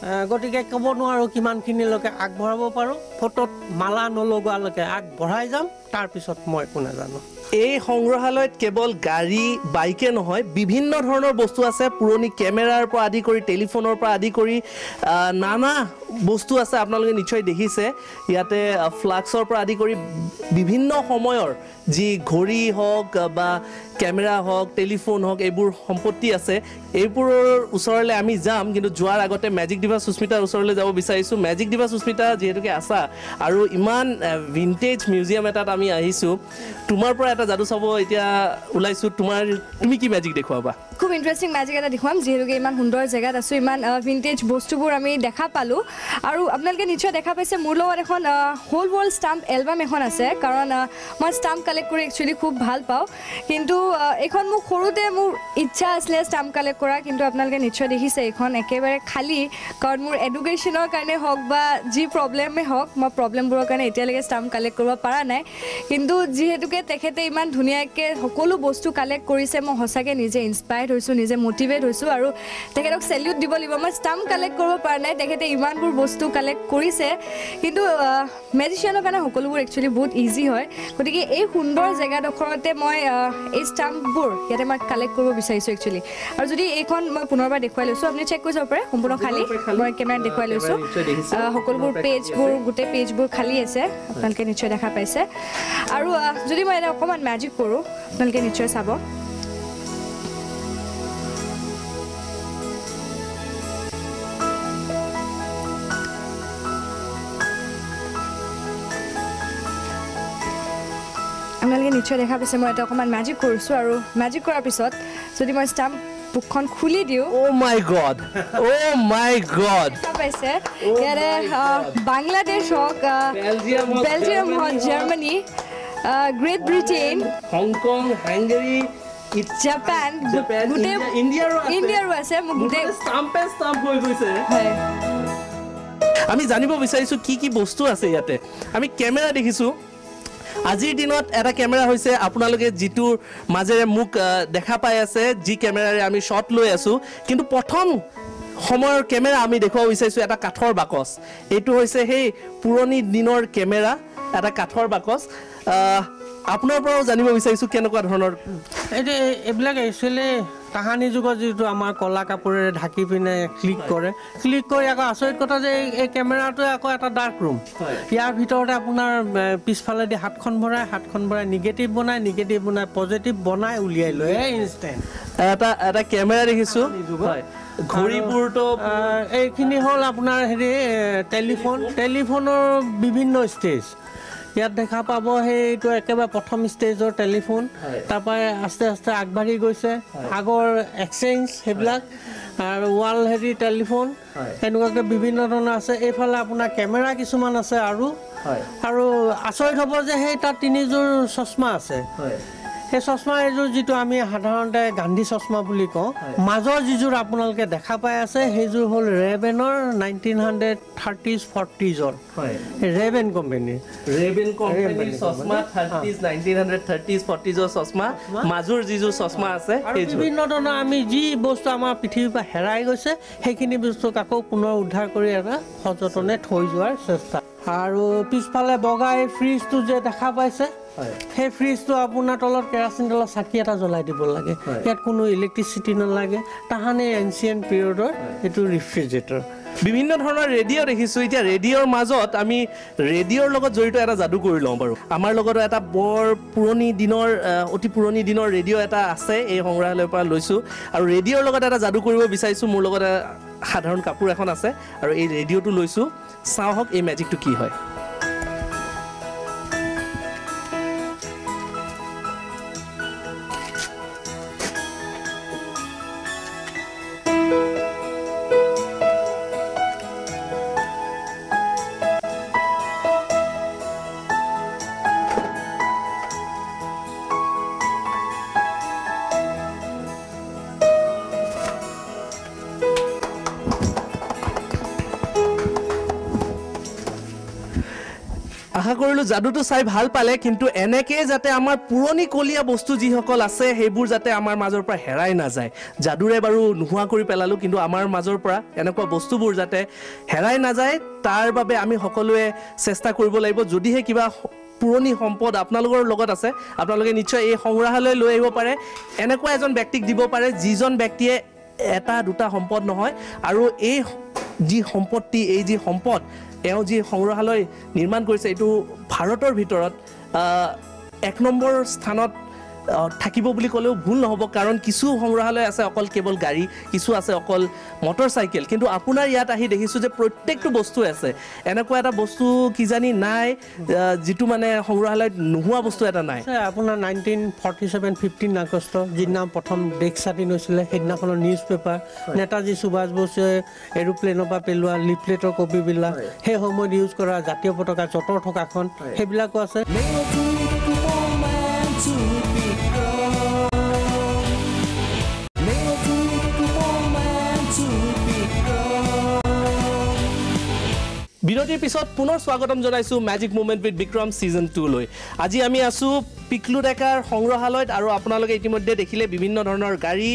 গতিকে ক'ব নোৱাৰোঁ কিমানখিনিলৈকে আগবঢ়াব পাৰোঁ। ফটোত মালা নলগোৱালৈকে আগবঢ়াই যাম তাৰপিছত মই একো নাজানো। এই সংগ্ৰহালয়ত কেৱল গাড়ী বাইকে নহয় বিভিন্ন ধৰণৰ বস্তু আছে। পুৰণি কেমেৰাৰ পৰা আদি কৰি টেলিফোনৰ পৰা আদি কৰি নানা বস্তু আছে আপোনালোকে নিশ্চয় দেখিছে। ইয়াতে ফ্লাক্সৰ পৰা আদি কৰি বিভিন্ন সময়ৰ যি ঘড়ী হওক বা কেমেৰা হওক টেলিফোন হওক এইবোৰ সম্পত্তি আছে। এইবোৰৰ ওচৰলৈ আমি যাম কিন্তু যোৱাৰ আগতে মেজিক ডিভা সুস্মিতাৰ ওচৰলৈ যাব বিচাৰিছোঁ। মেজিক ডিভা সুস্মিতা যিহেতুকে আছা আৰু ইমান ভিণ্টেজ মিউজিয়াম এটাত আমি আহিছোঁ। তোমাৰ পৰা এটা যাদু চাব এতিয়া ওলাইছোঁ। তোমাৰ তুমি কি মেজিক দেখুৱাবা? খুব ইণ্টাৰেষ্টিং মেজিক এটা দেখুৱাম। যিহেতুকে ইমান সুন্দৰ জেগাত আছোঁ ইমান ভিণ্টেজ বস্তুবোৰ আমি দেখা পালোঁ। আৰু আপোনালোকে নিশ্চয় দেখা পাইছে মোৰ লগত এখন হোল ৱৰ্ল্ড ষ্টাম্প এলবাম এখন আছে। কাৰণ মই ষ্টাম্প কালেক্ট কৰি একচুৱেলি খুব ভাল পাওঁ। কিন্তু এইখন মোক সৰুতে মোৰ ইচ্ছা আছিলে ষ্টাম্প কালেক্ট কৰা কিন্তু আপোনালোকে নিশ্চয় দেখিছে এইখন একেবাৰে খালী। কাৰণ মোৰ এডুকেশ্যনৰ কাৰণে হওক বা যি প্ৰব্লেমেই হওক মই প্ৰব্লেমবোৰৰ কাৰণে এতিয়ালৈকে ষ্টাম্প কালেক্ট কৰিব পৰা নাই। কিন্তু যিহেতুকে তেখেতে ইমান ধুনীয়াকৈ সকলো বস্তু কালেক্ট কৰিছে মই সঁচাকৈ নিজে ইনস্পায়াৰ্ড হৈছোঁ নিজে মটিভেট হৈছোঁ আৰু তেখেতক চেলিউট দিব লাগিব। মই ষ্টাম্প কালেক্ট কৰিব পৰা নাই তেখেতে ইমানবোৰ বস্তু কালেক্ট কৰিছে। কিন্তু মেজিচিয়ানৰ কাৰণে সকলোবোৰ একচুৱেলি বহুত ইজি হয়। গতিকে এই সুন্দৰ জেগাডোখৰতে মই এই ষ্টাম্পবোৰ ইয়াতে মই কালেক্ট কৰিব বিচাৰিছোঁ একচুৱেলি আৰু যদি এইখন মই পুনৰবাৰ দেখুৱাই লৈছোঁ আপুনি চেক কৰি যাব পাৰে। সম্পূৰ্ণ খালী। মই কেমেৰাত দেখুৱাই লৈছোঁ। সকলোবোৰ পেজবোৰ গোটেই পেজবোৰ খালী আছে। আপোনালোকে নিশ্চয় দেখা পাইছে। আৰু যদি মই এটা অকণমান মেজিক কৰোঁ আপোনালোকে নিশ্চয় চাব। নিশ্চয় দেখা পাইছে। মই এটা অকণমান মেজিক কৰিছোঁ আৰু মেজিক কৰাৰ পিছত যদি মই ষ্টাম্প বুকখন খুলি দিওঁ। Oh' my god oh' my god পাইছে। ইয়াৰে বাংলাদেশ হওক বেলজিয়াম হওক, Germany Great Britain Hong Kong Hungary Japan গোটেই ইণ্ডিয়াৰো আছে। ইণ্ডিয়াৰো আছে। মোক গোটেই ষ্টাম্পে ষ্টাম্প হৈ গৈছে। হয়। আমি জানিব বিচাৰিছোঁ কি কি বস্তু আছে ইয়াতে। আমি কেমেৰা দেখিছোঁ। আজিৰ দিনত এটা কেমেৰা হৈছে আপোনালোকে যিটোৰ মাজেৰে মোক দেখা পাই আছে যি কেমেৰাৰে আমি শ্বট লৈ আছোঁ। কিন্তু প্ৰথম সময়ৰ কেমেৰা আমি দেখুৱাব বিচাৰিছোঁ এটা কাঠৰ বাকচ। এইটো হৈছে সেই পুৰণি দিনৰ কেমেৰা এটা কাঠৰ বাকচ। আপোনাৰ পৰাও জানিব বিচাৰিছোঁ কেনেকুৱা ধৰণৰ। এইটো এই- এইবিলাক একচুৱেলি তাহানি যুগত যিটো আমাৰ কলা কাপোৰেৰে ঢাকি পিনে ক্লিক কৰে ক্লিক কৰি আকৌ আচৰিত কথা যে এই- কেমেৰাটোৱে আকৌ এটা ডাৰ্ক ৰুম। ইয়াৰ ভিতৰতে আপোনাৰ পিছফালেদি হাতখন ভৰাই হাতখন ভৰাই নিগেটিভ বনাই নিগেটিভ বনাই পজিটিভ বনাই উলিয়াই লৈ ইনষ্টেণ্ট এটা এটা কেমেৰা দেখিছোঁ। হয়। ঘড়ীবোৰতো এইখিনি হ'ল আপোনাৰ হেৰি টেলিফোন টেলিফোনৰ বিভিন্ন ষ্টেজ ইয়াত দেখা পাব সেইটো একেবাৰে প্ৰথম ষ্টেজৰ টেলিফোন। হয়। তাৰপৰা আস্তে আস্তে আগবাঢ়ি গৈছে। আগৰ এক্সচেঞ্জ সেইবিলাক আৰু ৱাল হেৰি টেলিফোন। হয়। এনেকুৱাকৈ বিভিন্ন ধৰণৰ আছে। এইফালে আপোনাৰ কেমেৰা কিছুমান আছে আৰু। আৰু আচৰিত হ'ব যে সেই তাত তিনিযোৰ চশমা আছে। সেই চশমা এযোৰ যিটো আমি সাধাৰণতে গান্ধী চশমা বুলি কওঁ মাজৰ যিযোৰ আপোনালোকে দেখা পাই আছে সেইযোৰ হ'ল ৰেবেনৰ নাইনটিন হাণ্ড্ৰেড থাৰ্টিজ ফৰ্টিজৰ ৰেবেন কোম্পেনীৰ ৰেবেন কোম্পানীৰ চশমা থাৰ্টিজ নাইনটিন হাণ্ড্ৰেড থাৰ্টিজ ফৰ্টিজৰ চশমা। মাজুৰ যিযোৰ চশমা আছে বিভিন্ন ধৰণৰ আমি যি বস্তু আমাৰ পৃথিৱীৰ পৰা হেৰাই গৈছে সেইখিনি বস্তুক আকৌ পুনৰ উদ্ধাৰ কৰি এটা সযতনে থৈ যোৱাৰ চেষ্টা। আৰু পিছফালে বগা এই ফ্ৰিজটো যে দেখা পাইছে সেই ফ্ৰিজটো আপোনাৰ তলত কেৰাচিন তেলৰ চাকি এটা জ্বলাই দিব লাগে। ইয়াত কোনো ইলেক্ট্ৰিচিটি নালাগে। তাহানি এনচিয়েণ্ট পিৰিয়ডৰ এইটো ৰিফ্ৰিজৰেটৰ বিভিন্ন ধৰণৰ ৰেডিঅ' দেখিছোঁ। এতিয়া ৰেডিঅ'ৰ মাজত আমি ৰেডিঅ'ৰ লগত জড়িত এটা যাদু কৰি লওঁ বাৰু। আমাৰ লগত এটা বৰ পুৰণি দিনৰ অতি পুৰণি দিনৰ ৰেডিঅ' এটা আছে এই সংগ্ৰহালয়ৰ পৰা লৈছোঁ। আৰু ৰেডিঅ'ৰ লগত এটা যাদু কৰিব বিচাৰিছোঁ। মোৰ লগত সাধাৰণ কাপোৰ এখন আছে। আৰু এই ৰেডিঅ'টো লৈছোঁ। চাওঁ হওক এই মেজিকটো কি হয়। আশা কৰিলোঁ যাদুটো চাই ভাল পালে কিন্তু এনেকৈ যাতে আমাৰ পুৰণি কলীয়া বস্তু যিসকল আছে সেইবোৰ যাতে আমাৰ মাজৰ পৰা হেৰাই নাযায়। যাদুৰে বাৰু নোহোৱা কৰি পেলালোঁ কিন্তু আমাৰ মাজৰ পৰা এনেকুৱা বস্তুবোৰ যাতে হেৰাই নাযায় তাৰ বাবে আমি সকলোৱে চেষ্টা কৰিব লাগিব। যদিহে কিবা পুৰণি সম্পদ আপোনালোকৰ লগত আছে আপোনালোকে নিশ্চয় এই সংগ্ৰহালয় লৈ আহিব পাৰে। এনেকুৱা এজন ব্যক্তিক দিব পাৰে যিজন ব্যক্তিয়ে এটা দুটা সম্পদ নহয় আৰু এই যি সম্পত্তি এই যি সম্পদ তেওঁ যি সংগ্ৰহালয় নিৰ্মাণ কৰিছে এইটো ভাৰতৰ ভিতৰত এক নম্বৰ স্থানত থাকিব বুলি ক'লেও ভুল নহ'ব কাৰণ কিছু সংগ্ৰহালয় আছে অকল কেৱল গাড়ী কিছু আছে অকল মটৰ চাইকেল কিন্তু আপোনাৰ ইয়াত আহি দেখিছোঁ যে প্ৰত্যেকটো বস্তুৱে আছে। এনেকুৱা এটা বস্তু কিজানি নাই যিটো মানে সংগ্ৰহালয়ত নোহোৱা বস্তু এটা নাই। আপোনাৰ nineteen forty seven fifteen August যিদিনা প্ৰথম দেশ স্বাধীন হৈছিলে সেইদিনাখনৰ নিউজ পেপাৰ নেতাজী সুভাষ বসুৱে এৰোপ্লেনৰ পৰা পেলোৱা লিফলেটৰ কপিবিলাক সেই সময়ত ইউজ কৰা জাতীয় পতাকা জতৰ থকাখন সেইবিলাকো আছে। বিৰতিৰ পিছত পুনৰ স্বাগতম জনাইছোঁ magic movement with Vikram season টুলৈ আজি আমি আছোঁ পিকলু ডেকাৰ সংগ্ৰহালয়ত আৰু আপোনালোকে ইতিমধ্যে দেখিলে বিভিন্ন ধৰণৰ গাড়ী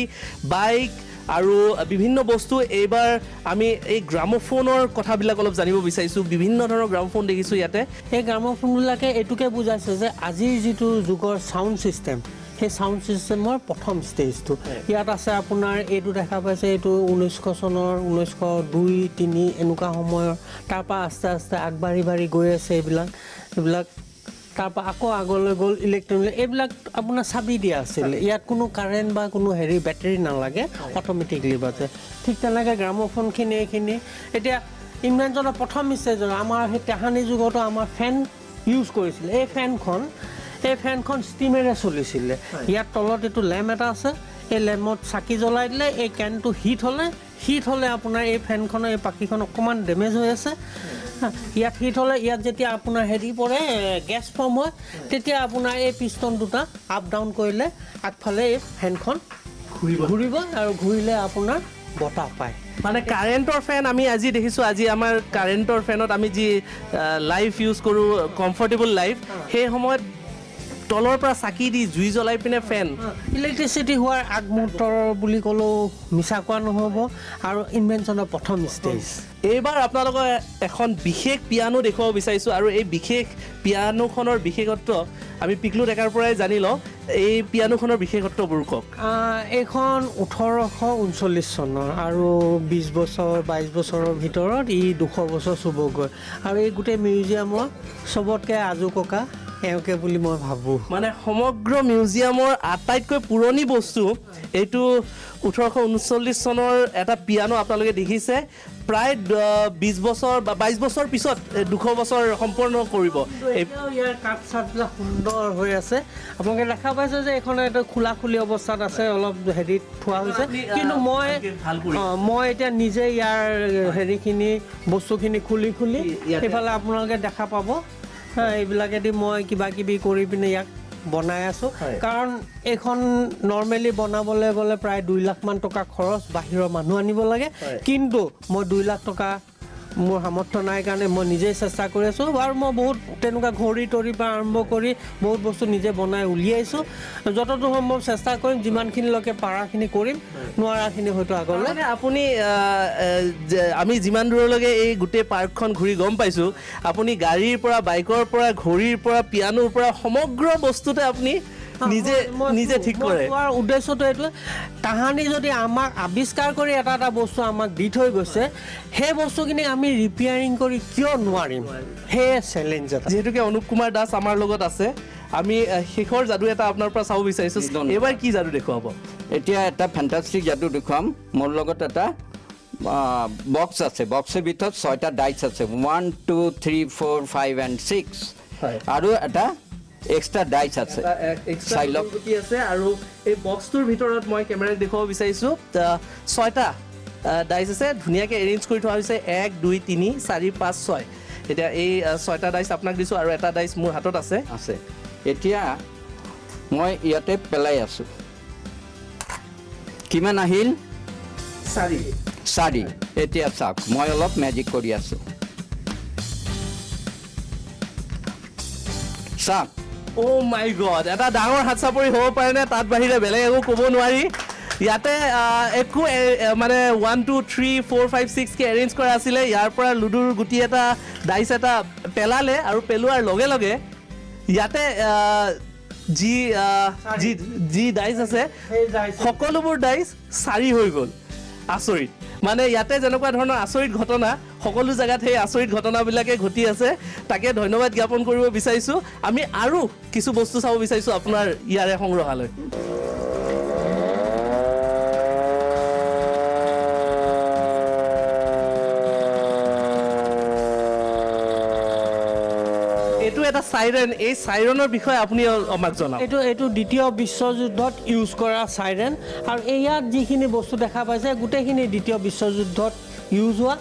বাইক আৰু বিভিন্ন বস্তু। এইবাৰ আমি এই গ্ৰামোফোনৰ কথাবিলাক অলপ জানিব বিচাৰিছোঁ বিভিন্ন ধৰণৰ গ্ৰামোফোন দেখিছোঁ ইয়াতে। সেই গ্ৰামোফোনবিলাকে এইটোকে বুজাইছে যে আজিৰ যিটো যুগৰ চাউণ্ড ছিষ্টেম সেই চাউণ্ড ছিষ্টেমৰ প্ৰথম ষ্টেজটো ইয়াত আছে আপোনাৰ এইটো দেখা পাইছে এইটো ঊনৈছশ চনৰ ঊনৈছশ দুই তিনি এনেকুৱা সময়ৰ। তাৰপৰা আস্তে আস্তে আগবাঢ়ি বাঢ়ি গৈ আছে এইবিলাক। এইবিলাক তাৰপৰা আকৌ আগলৈ গ'ল ইলেক্ট্ৰনিক এইবিলাক আপোনাৰ চাবি দিয়া আছিলে। ইয়াত কোনো কাৰেণ্ট বা কোনো হেৰি বেটেৰী নালাগে অট'মেটিকলি বাজে। ঠিক তেনেকৈ গ্ৰামোফোনখিনি এইখিনি। এতিয়া ইনভেনশ্যনৰ প্ৰথম ষ্টেজৰ আমাৰ সেই তাহানি যুগতো আমাৰ ফেন ইউজ কৰিছিলে। এই ফেনখন এই ফেনখন ষ্টিমেৰে চলিছিলে। ইয়াত তলত এইটো লেম্প এটা আছে এই লেম্পত চাকি জ্বলাই দিলে এই কেনটো হিট হ'লে হিট হ'লে আপোনাৰ এই ফেনখনৰ এই পাখিখন অকণমান ডেমেজ হৈ আছে। ইয়াত হিট হ'লে ইয়াত যেতিয়া আপোনাৰ হেৰি পৰে গেছ ফৰ্ম হয় তেতিয়া আপোনাৰ এই পিষ্টন দুটা আপ ডাউন কৰিলে আগফালে এই ফেনখন ঘূৰিব। ঘূৰিব আৰু ঘূৰিলে আপোনাৰ বতাহ পায়। মানে কাৰেণ্টৰ ফেন আমি আজি দেখিছোঁ আজি আমাৰ কাৰেণ্টৰ ফেনত আমি যি লাইফ ইউজ কৰোঁ কমফৰ্টেবল লাইফ সেই সময়ত তলৰ পৰা চাকি দি জুই জ্বলাই পিনে ফেন। ইলেক্ট্ৰিচিটি হোৱাৰ আগমুহূৰ্তৰ বুলি ক'লেও মিছা কোৱা নহ'ব আৰু ইনভেনশ্যনৰ প্ৰথম ষ্টেজ এইবাৰ আপোনালোকৰ এখন বিশেষ পিয়ানো দেখুৱাব বিচাৰিছোঁ আৰু এই বিশেষ পিয়ানোখনৰ বিশেষত্ব আমি পিকলু ডেকাৰ পৰাই জানি লওঁ। এই পিয়ানোখনৰ বিশেষত্ববোৰ কওক। এইখন ওঠৰশ ঊনচল্লিছ চনৰ আৰু বিছ বছৰ বাইছ বছৰৰ ভিতৰত ই দুশ বছৰ চুবগৈ। আৰু এই গোটেই মিউজিয়ামৰ চবতকৈ আজু ককা এওঁকে বুলি মই ভাবোঁ। মানে সমগ্ৰ মিউজিয়ামৰ আটাইতকৈ পুৰণি বস্তু এইটো ওঠৰশ ঊনচল্লিছ চনৰ এটা পিয়ানো আপোনালোকে দেখিছে প্ৰায় বিছ বছৰ বা বাইছ বছৰ পিছত দুশ বছৰ সম্পূৰ্ণ কৰিব। ইয়াৰ কাঠ চাঠবিলাক সুন্দৰ হৈ আছে। আপোনালোকে দেখা পাইছে যে এইখন এইটো খোলা খুলি অৱস্থাত আছে অলপ হেৰিত থোৱা হৈছে। কিন্তু মই মই এতিয়া নিজে ইয়াৰ হেৰিখিনি বস্তুখিনি খুলি খুলি। এইফালে আপোনালোকে দেখা পাব। এইবিলাকেদি মই কিবা কিবি কৰি পিনে ইয়াক বনাই আছোঁ। কাৰণ এইখন নৰ্মেলি বনাবলৈ গ'লে প্ৰায় দুই লাখমান টকা খৰচ বাহিৰৰ মানুহ আনিব লাগে। কিন্তু মই দুই লাখ টকা মোৰ সামৰ্থ্য নাই কাৰণে মই নিজেই চেষ্টা কৰি আছোঁ আৰু মই বহুত তেনেকুৱা ঘড়ী তৰিৰ পৰা আৰম্ভ কৰি বহুত বস্তু নিজে বনাই উলিয়াইছোঁ। যতদূৰ সম্ভৱ চেষ্টা কৰিম যিমানখিনিলৈকে পাৰাখিনি কৰিম নোৱাৰাখিনি হয়তো আগলৈ। আপুনি আমি যিমান দূৰলৈকে এই গোটেই পাৰ্কখন ঘূৰি গম পাইছোঁ আপুনি গাড়ীৰ পৰা বাইকৰ পৰা ঘড়ীৰ পৰা পিয়ানোৰ পৰা সমগ্ৰ বস্তুতে আপুনি নিজে নিজে ঠিক কৰে। চোৱাৰ উদ্দেশ্যটো এইটোৱে। তাহানি যদি আমাক আৱিষ্কাৰ কৰি এটা এটা বস্তু আমাক দি থৈ গৈছে সেই বস্তুখিনি আমি ৰিপেয়াৰিং কৰি কিয় নোৱাৰিম? সেয়ে চেলেঞ্জ এটা। যিহেতুকে অনুপ কুমাৰ দাস আমাৰ লগত আছে আমি শেষৰ যাদু এটা আপোনাৰ পৰা চাব বিচাৰিছোঁ। এইবাৰ কি যাদু দেখুৱাব? এতিয়া এটা ফেণ্টাষ্টিক যাদু দেখুৱাম। মোৰ লগত এটা বক্স আছে। বক্সৰ ভিতৰত ছয়টা ডাইচ আছে। One two three four five and six হয়। আৰু এটা এক্সট্ৰা ডাইচ আছে। চাই লওক গুটি আছে আৰু এই বক্সটোৰ ভিতৰত মই কেমেৰাক দেখুৱাব বিচাৰিছোঁ। ছয়টা ডাইচ আছে ধুনীয়াকৈ এৰেঞ্জ কৰি থোৱা হৈছে। এক দুই তিনি চাৰি পাঁচ ছয়। এতিয়া এই ছয়টা ডাইচ আপোনাক দিছোঁ আৰু এটা ডাইচ মোৰ হাতত আছে। আছে। এতিয়া মই ইয়াতে পেলাই আছোঁ। কিমান আহিল? চাৰি। চাৰি। এতিয়া চাওক মই অলপ মেজিক কৰি আছোঁ। চাওক অ' মাই গড এটা ডাঙৰ হাত চাপৰি হ'ব পাৰেনে তাত বাহিৰে বেলেগ একো ক'ব নোৱাৰি। ইয়াতে একো মানে one two three four five ছিক্সকৈ arrange কৰা আছিলে। ইয়াৰ পৰা লুডুৰ গুটি এটা ডাইচ এটা পেলালে আৰু পেলোৱাৰ লগে লগে ইয়াতে যি যি যি ডাইচ আছে সকলোবোৰ ডাইচ চাৰি হৈ গ'ল। আচৰিত। মানে ইয়াতে যেনেকুৱা ধৰণৰ আচৰিত ঘটনা সকলো জেগাত সেই আচৰিত ঘটনাবিলাকে ঘটি আছে তাকে ধন্যবাদ জ্ঞাপন কৰিব বিচাৰিছোঁ। আমি আৰু কিছু বস্তু চাব বিচাৰিছোঁ আপোনাৰ ইয়াৰে সংগ্ৰহালয় এইটো এটা চাইৰেন এই চাইৰনৰ বিষয়ে আপুনি আমাক জনাওক। এইটো এইটো দ্বিতীয় বিশ্বযুদ্ধত ইউজ কৰা চাইৰেন আৰু ইয়াত যিখিনি বস্তু দেখা পাইছে গোটেইখিনি দ্বিতীয় বিশ্বযুদ্ধত ইউজ হোৱা।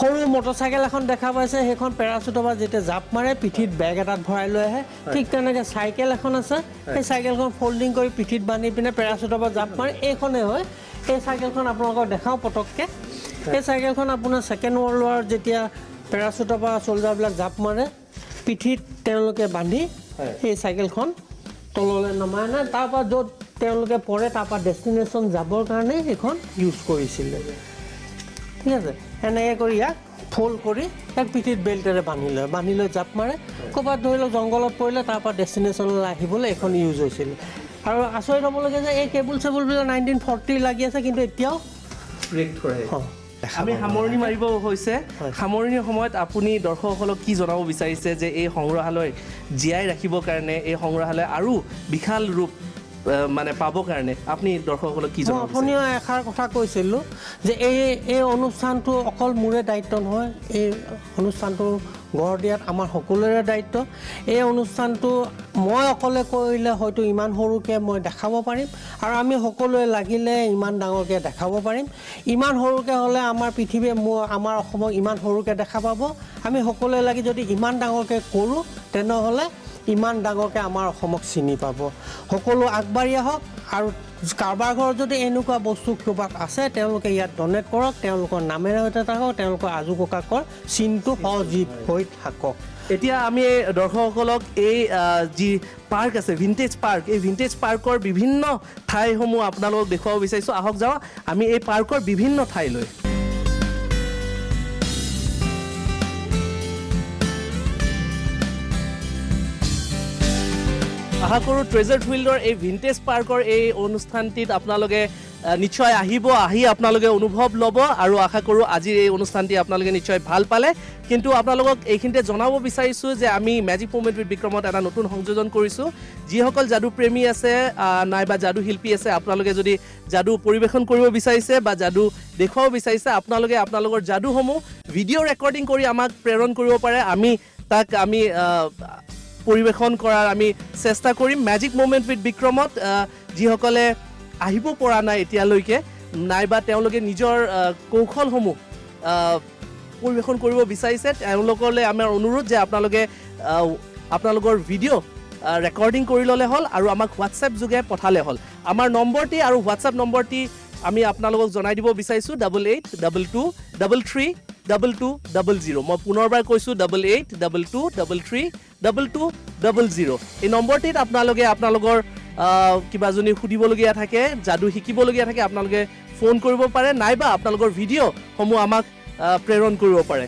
সৰু মটৰচাইকেল এখন দেখা পাইছে সেইখন পেৰাচুটৰ পৰা যেতিয়া জাপ মাৰে পিঠিত বেগ এটাত ভৰাই লৈ আহে। ঠিক তেনেকৈ চাইকেল এখন আছে। সেই চাইকেলখন ফল্ডিং কৰি পিঠিত বান্ধি পিনে পেৰাচুটৰ পৰা জাপ মাৰে। এইখনেই হয়। এই চাইকেলখন আপোনালোকক দেখাওঁ পটককৈ এই চাইকেলখন আপোনাৰ ছেকেণ্ড ৱৰ্ল্ড ৱাৰত যেতিয়া পেৰাচুটৰ পৰা চলজাৰবিলাক জাপ মাৰে পিঠিত তেওঁলোকে বান্ধি সেই চাইকেলখন তললৈ নমাই নাই তাৰপৰা য'ত তেওঁলোকে পৰে তাৰপৰা ডেষ্টিনেশ্যন যাবৰ কাৰণে সেইখন ইউজ কৰিছিলে। ঠিক আছে? এনেকৈ কৰি ইয়াক ফ'ল্ড কৰি ইয়াক পিঠিত বেল্টেৰে বান্ধি লয়। বান্ধি লৈ জাপ মাৰে। ক'ৰবাত ধৰি লওক জংঘলত পৰিলে তাৰপৰা ডেষ্টিনেশ্যনলৈ আহিবলৈ এইখন ইউজ হৈছিলে। আৰু আচৰিত হ'বলগীয়া যে এই কেবুল চেবুলবিলাক নাইনটিন ফৰ্টি লাগি আছে কিন্তু এতিয়াও অঁ, দেখা আমি। সামৰণি মাৰিব হৈছে। সামৰণিৰ সময়ত আপুনি দৰ্শকসকলক কি জনাব বিচাৰিছে যে এই সংগ্ৰহালয় জীয়াই ৰাখিবৰ কাৰণে এই সংগ্ৰহালয় আৰু বিশাল ৰূপ মানে পাবৰ কাৰণে আপুনি দৰ্শকসকলক কি জনাব অথনিও এষাৰ কথা কৈছিলোঁ যে এই এই অনুষ্ঠানটো অকল মোৰে দায়িত্ব নহয় এই অনুষ্ঠানটোৰ গঢ় দিয়াত আমাৰ সকলোৰে দায়িত্ব। এই অনুষ্ঠানটো মই অকলে কৰিলে হয়তো ইমান সৰুকৈ মই দেখাব পাৰিম আৰু আমি সকলোৱে লাগিলে ইমান ডাঙৰকৈ দেখাব পাৰিম। ইমান সৰুকৈ হ'লে আমাৰ পৃথিৱীয়ে মোৰ আমাৰ অসমক ইমান সৰুকৈ দেখা পাব। আমি সকলোৱে লাগি যদি ইমান ডাঙৰকৈ কৰোঁ তেনেহ'লে ইমান ডাঙৰকৈ আমাৰ অসমক চিনি পাব। সকলো আগবাঢ়ি আহক আৰু কাৰোবাৰ ঘৰত যদি এনেকুৱা বস্তু ক'ৰবাত আছে তেওঁলোকে ইয়াত ডনেট কৰক তেওঁলোকৰ নামেৰে সৈতে থাকক তেওঁলোকৰ আজু ককাকৰ চিনটো সজীৱ হৈ থাকক। এতিয়া আমি দৰ্শকসকলক এই যি পাৰ্ক আছে ভিণ্টেজ পাৰ্ক এই ভিণ্টেজ পাৰ্কৰ বিভিন্ন ঠাইসমূহ আপোনালোকক দেখুৱাব বিচাৰিছোঁ। আহক যাওঁ আমি এই পাৰ্কৰ বিভিন্ন ঠাইলৈ। আশা কৰোঁ ট্ৰেজাৰ ফিল্ডৰ এই ভিণ্টেজ পাৰ্কৰ এই অনুষ্ঠানটিত আপোনালোকে নিশ্চয় আহিব আহি আপোনালোকে অনুভৱ ল'ব আৰু আশা কৰোঁ আজিৰ এই অনুষ্ঠানটি আপোনালোকে নিশ্চয় ভাল পালে। কিন্তু আপোনালোকক এইখিনিতে জনাব বিচাৰিছোঁ যে আমি মেজিক মুভমেণ্ট উইথ বিক্ৰমত এটা নতুন সংযোজন কৰিছোঁ। যিসকল যাদু প্ৰেমী আছে নাইবা যাদু শিল্পী আছে আপোনালোকে যদি যাদু পৰিৱেশন কৰিব বিচাৰিছে বা যাদু দেখুৱাব বিচাৰিছে আপোনালোকে আপোনালোকৰ যাদুসমূহ ভিডিঅ' ৰেকৰ্ডিং কৰি আমাক প্ৰেৰণ কৰিব পাৰে। আমি তাক আমি পৰিৱেশন কৰাৰ আমি চেষ্টা কৰিম। মেজিক মুভমেণ্ট উইথ বিক্ৰমত যিসকলে আহিব পৰা নাই এতিয়ালৈকে নাইবা তেওঁলোকে নিজৰ কৌশলসমূহ পৰিৱেশন কৰিব বিচাৰিছে তেওঁলোকলৈ আমাৰ অনুৰোধ যে আপোনালোকে আপোনালোকৰ ভিডিঅ' ৰেকৰ্ডিং কৰি ল'লে হ'ল আৰু আমাক হোৱাটছএপ যোগে পঠালে হ'ল। আমাৰ নম্বৰটি আৰু হোৱাটছএপ নম্বৰটি আমি আপোনালোকক জনাই দিব বিচাৰিছোঁ double eight double two double three double two double zero' মই পুনৰবাৰ কৈছোঁ double eight double two double three double two double zero' এই নম্বৰটিত আপোনালোকে আপোনালোকৰ আহ, কিবা যদি সুধিবলগীয়া থাকে যাদু শিকিবলগীয়া থাকে আপোনালোকে ফোন কৰিব পাৰে নাইবা আপোনালোকৰ ভিডিঅ'সমূহ আমাক প্ৰেৰণ কৰিব পাৰে।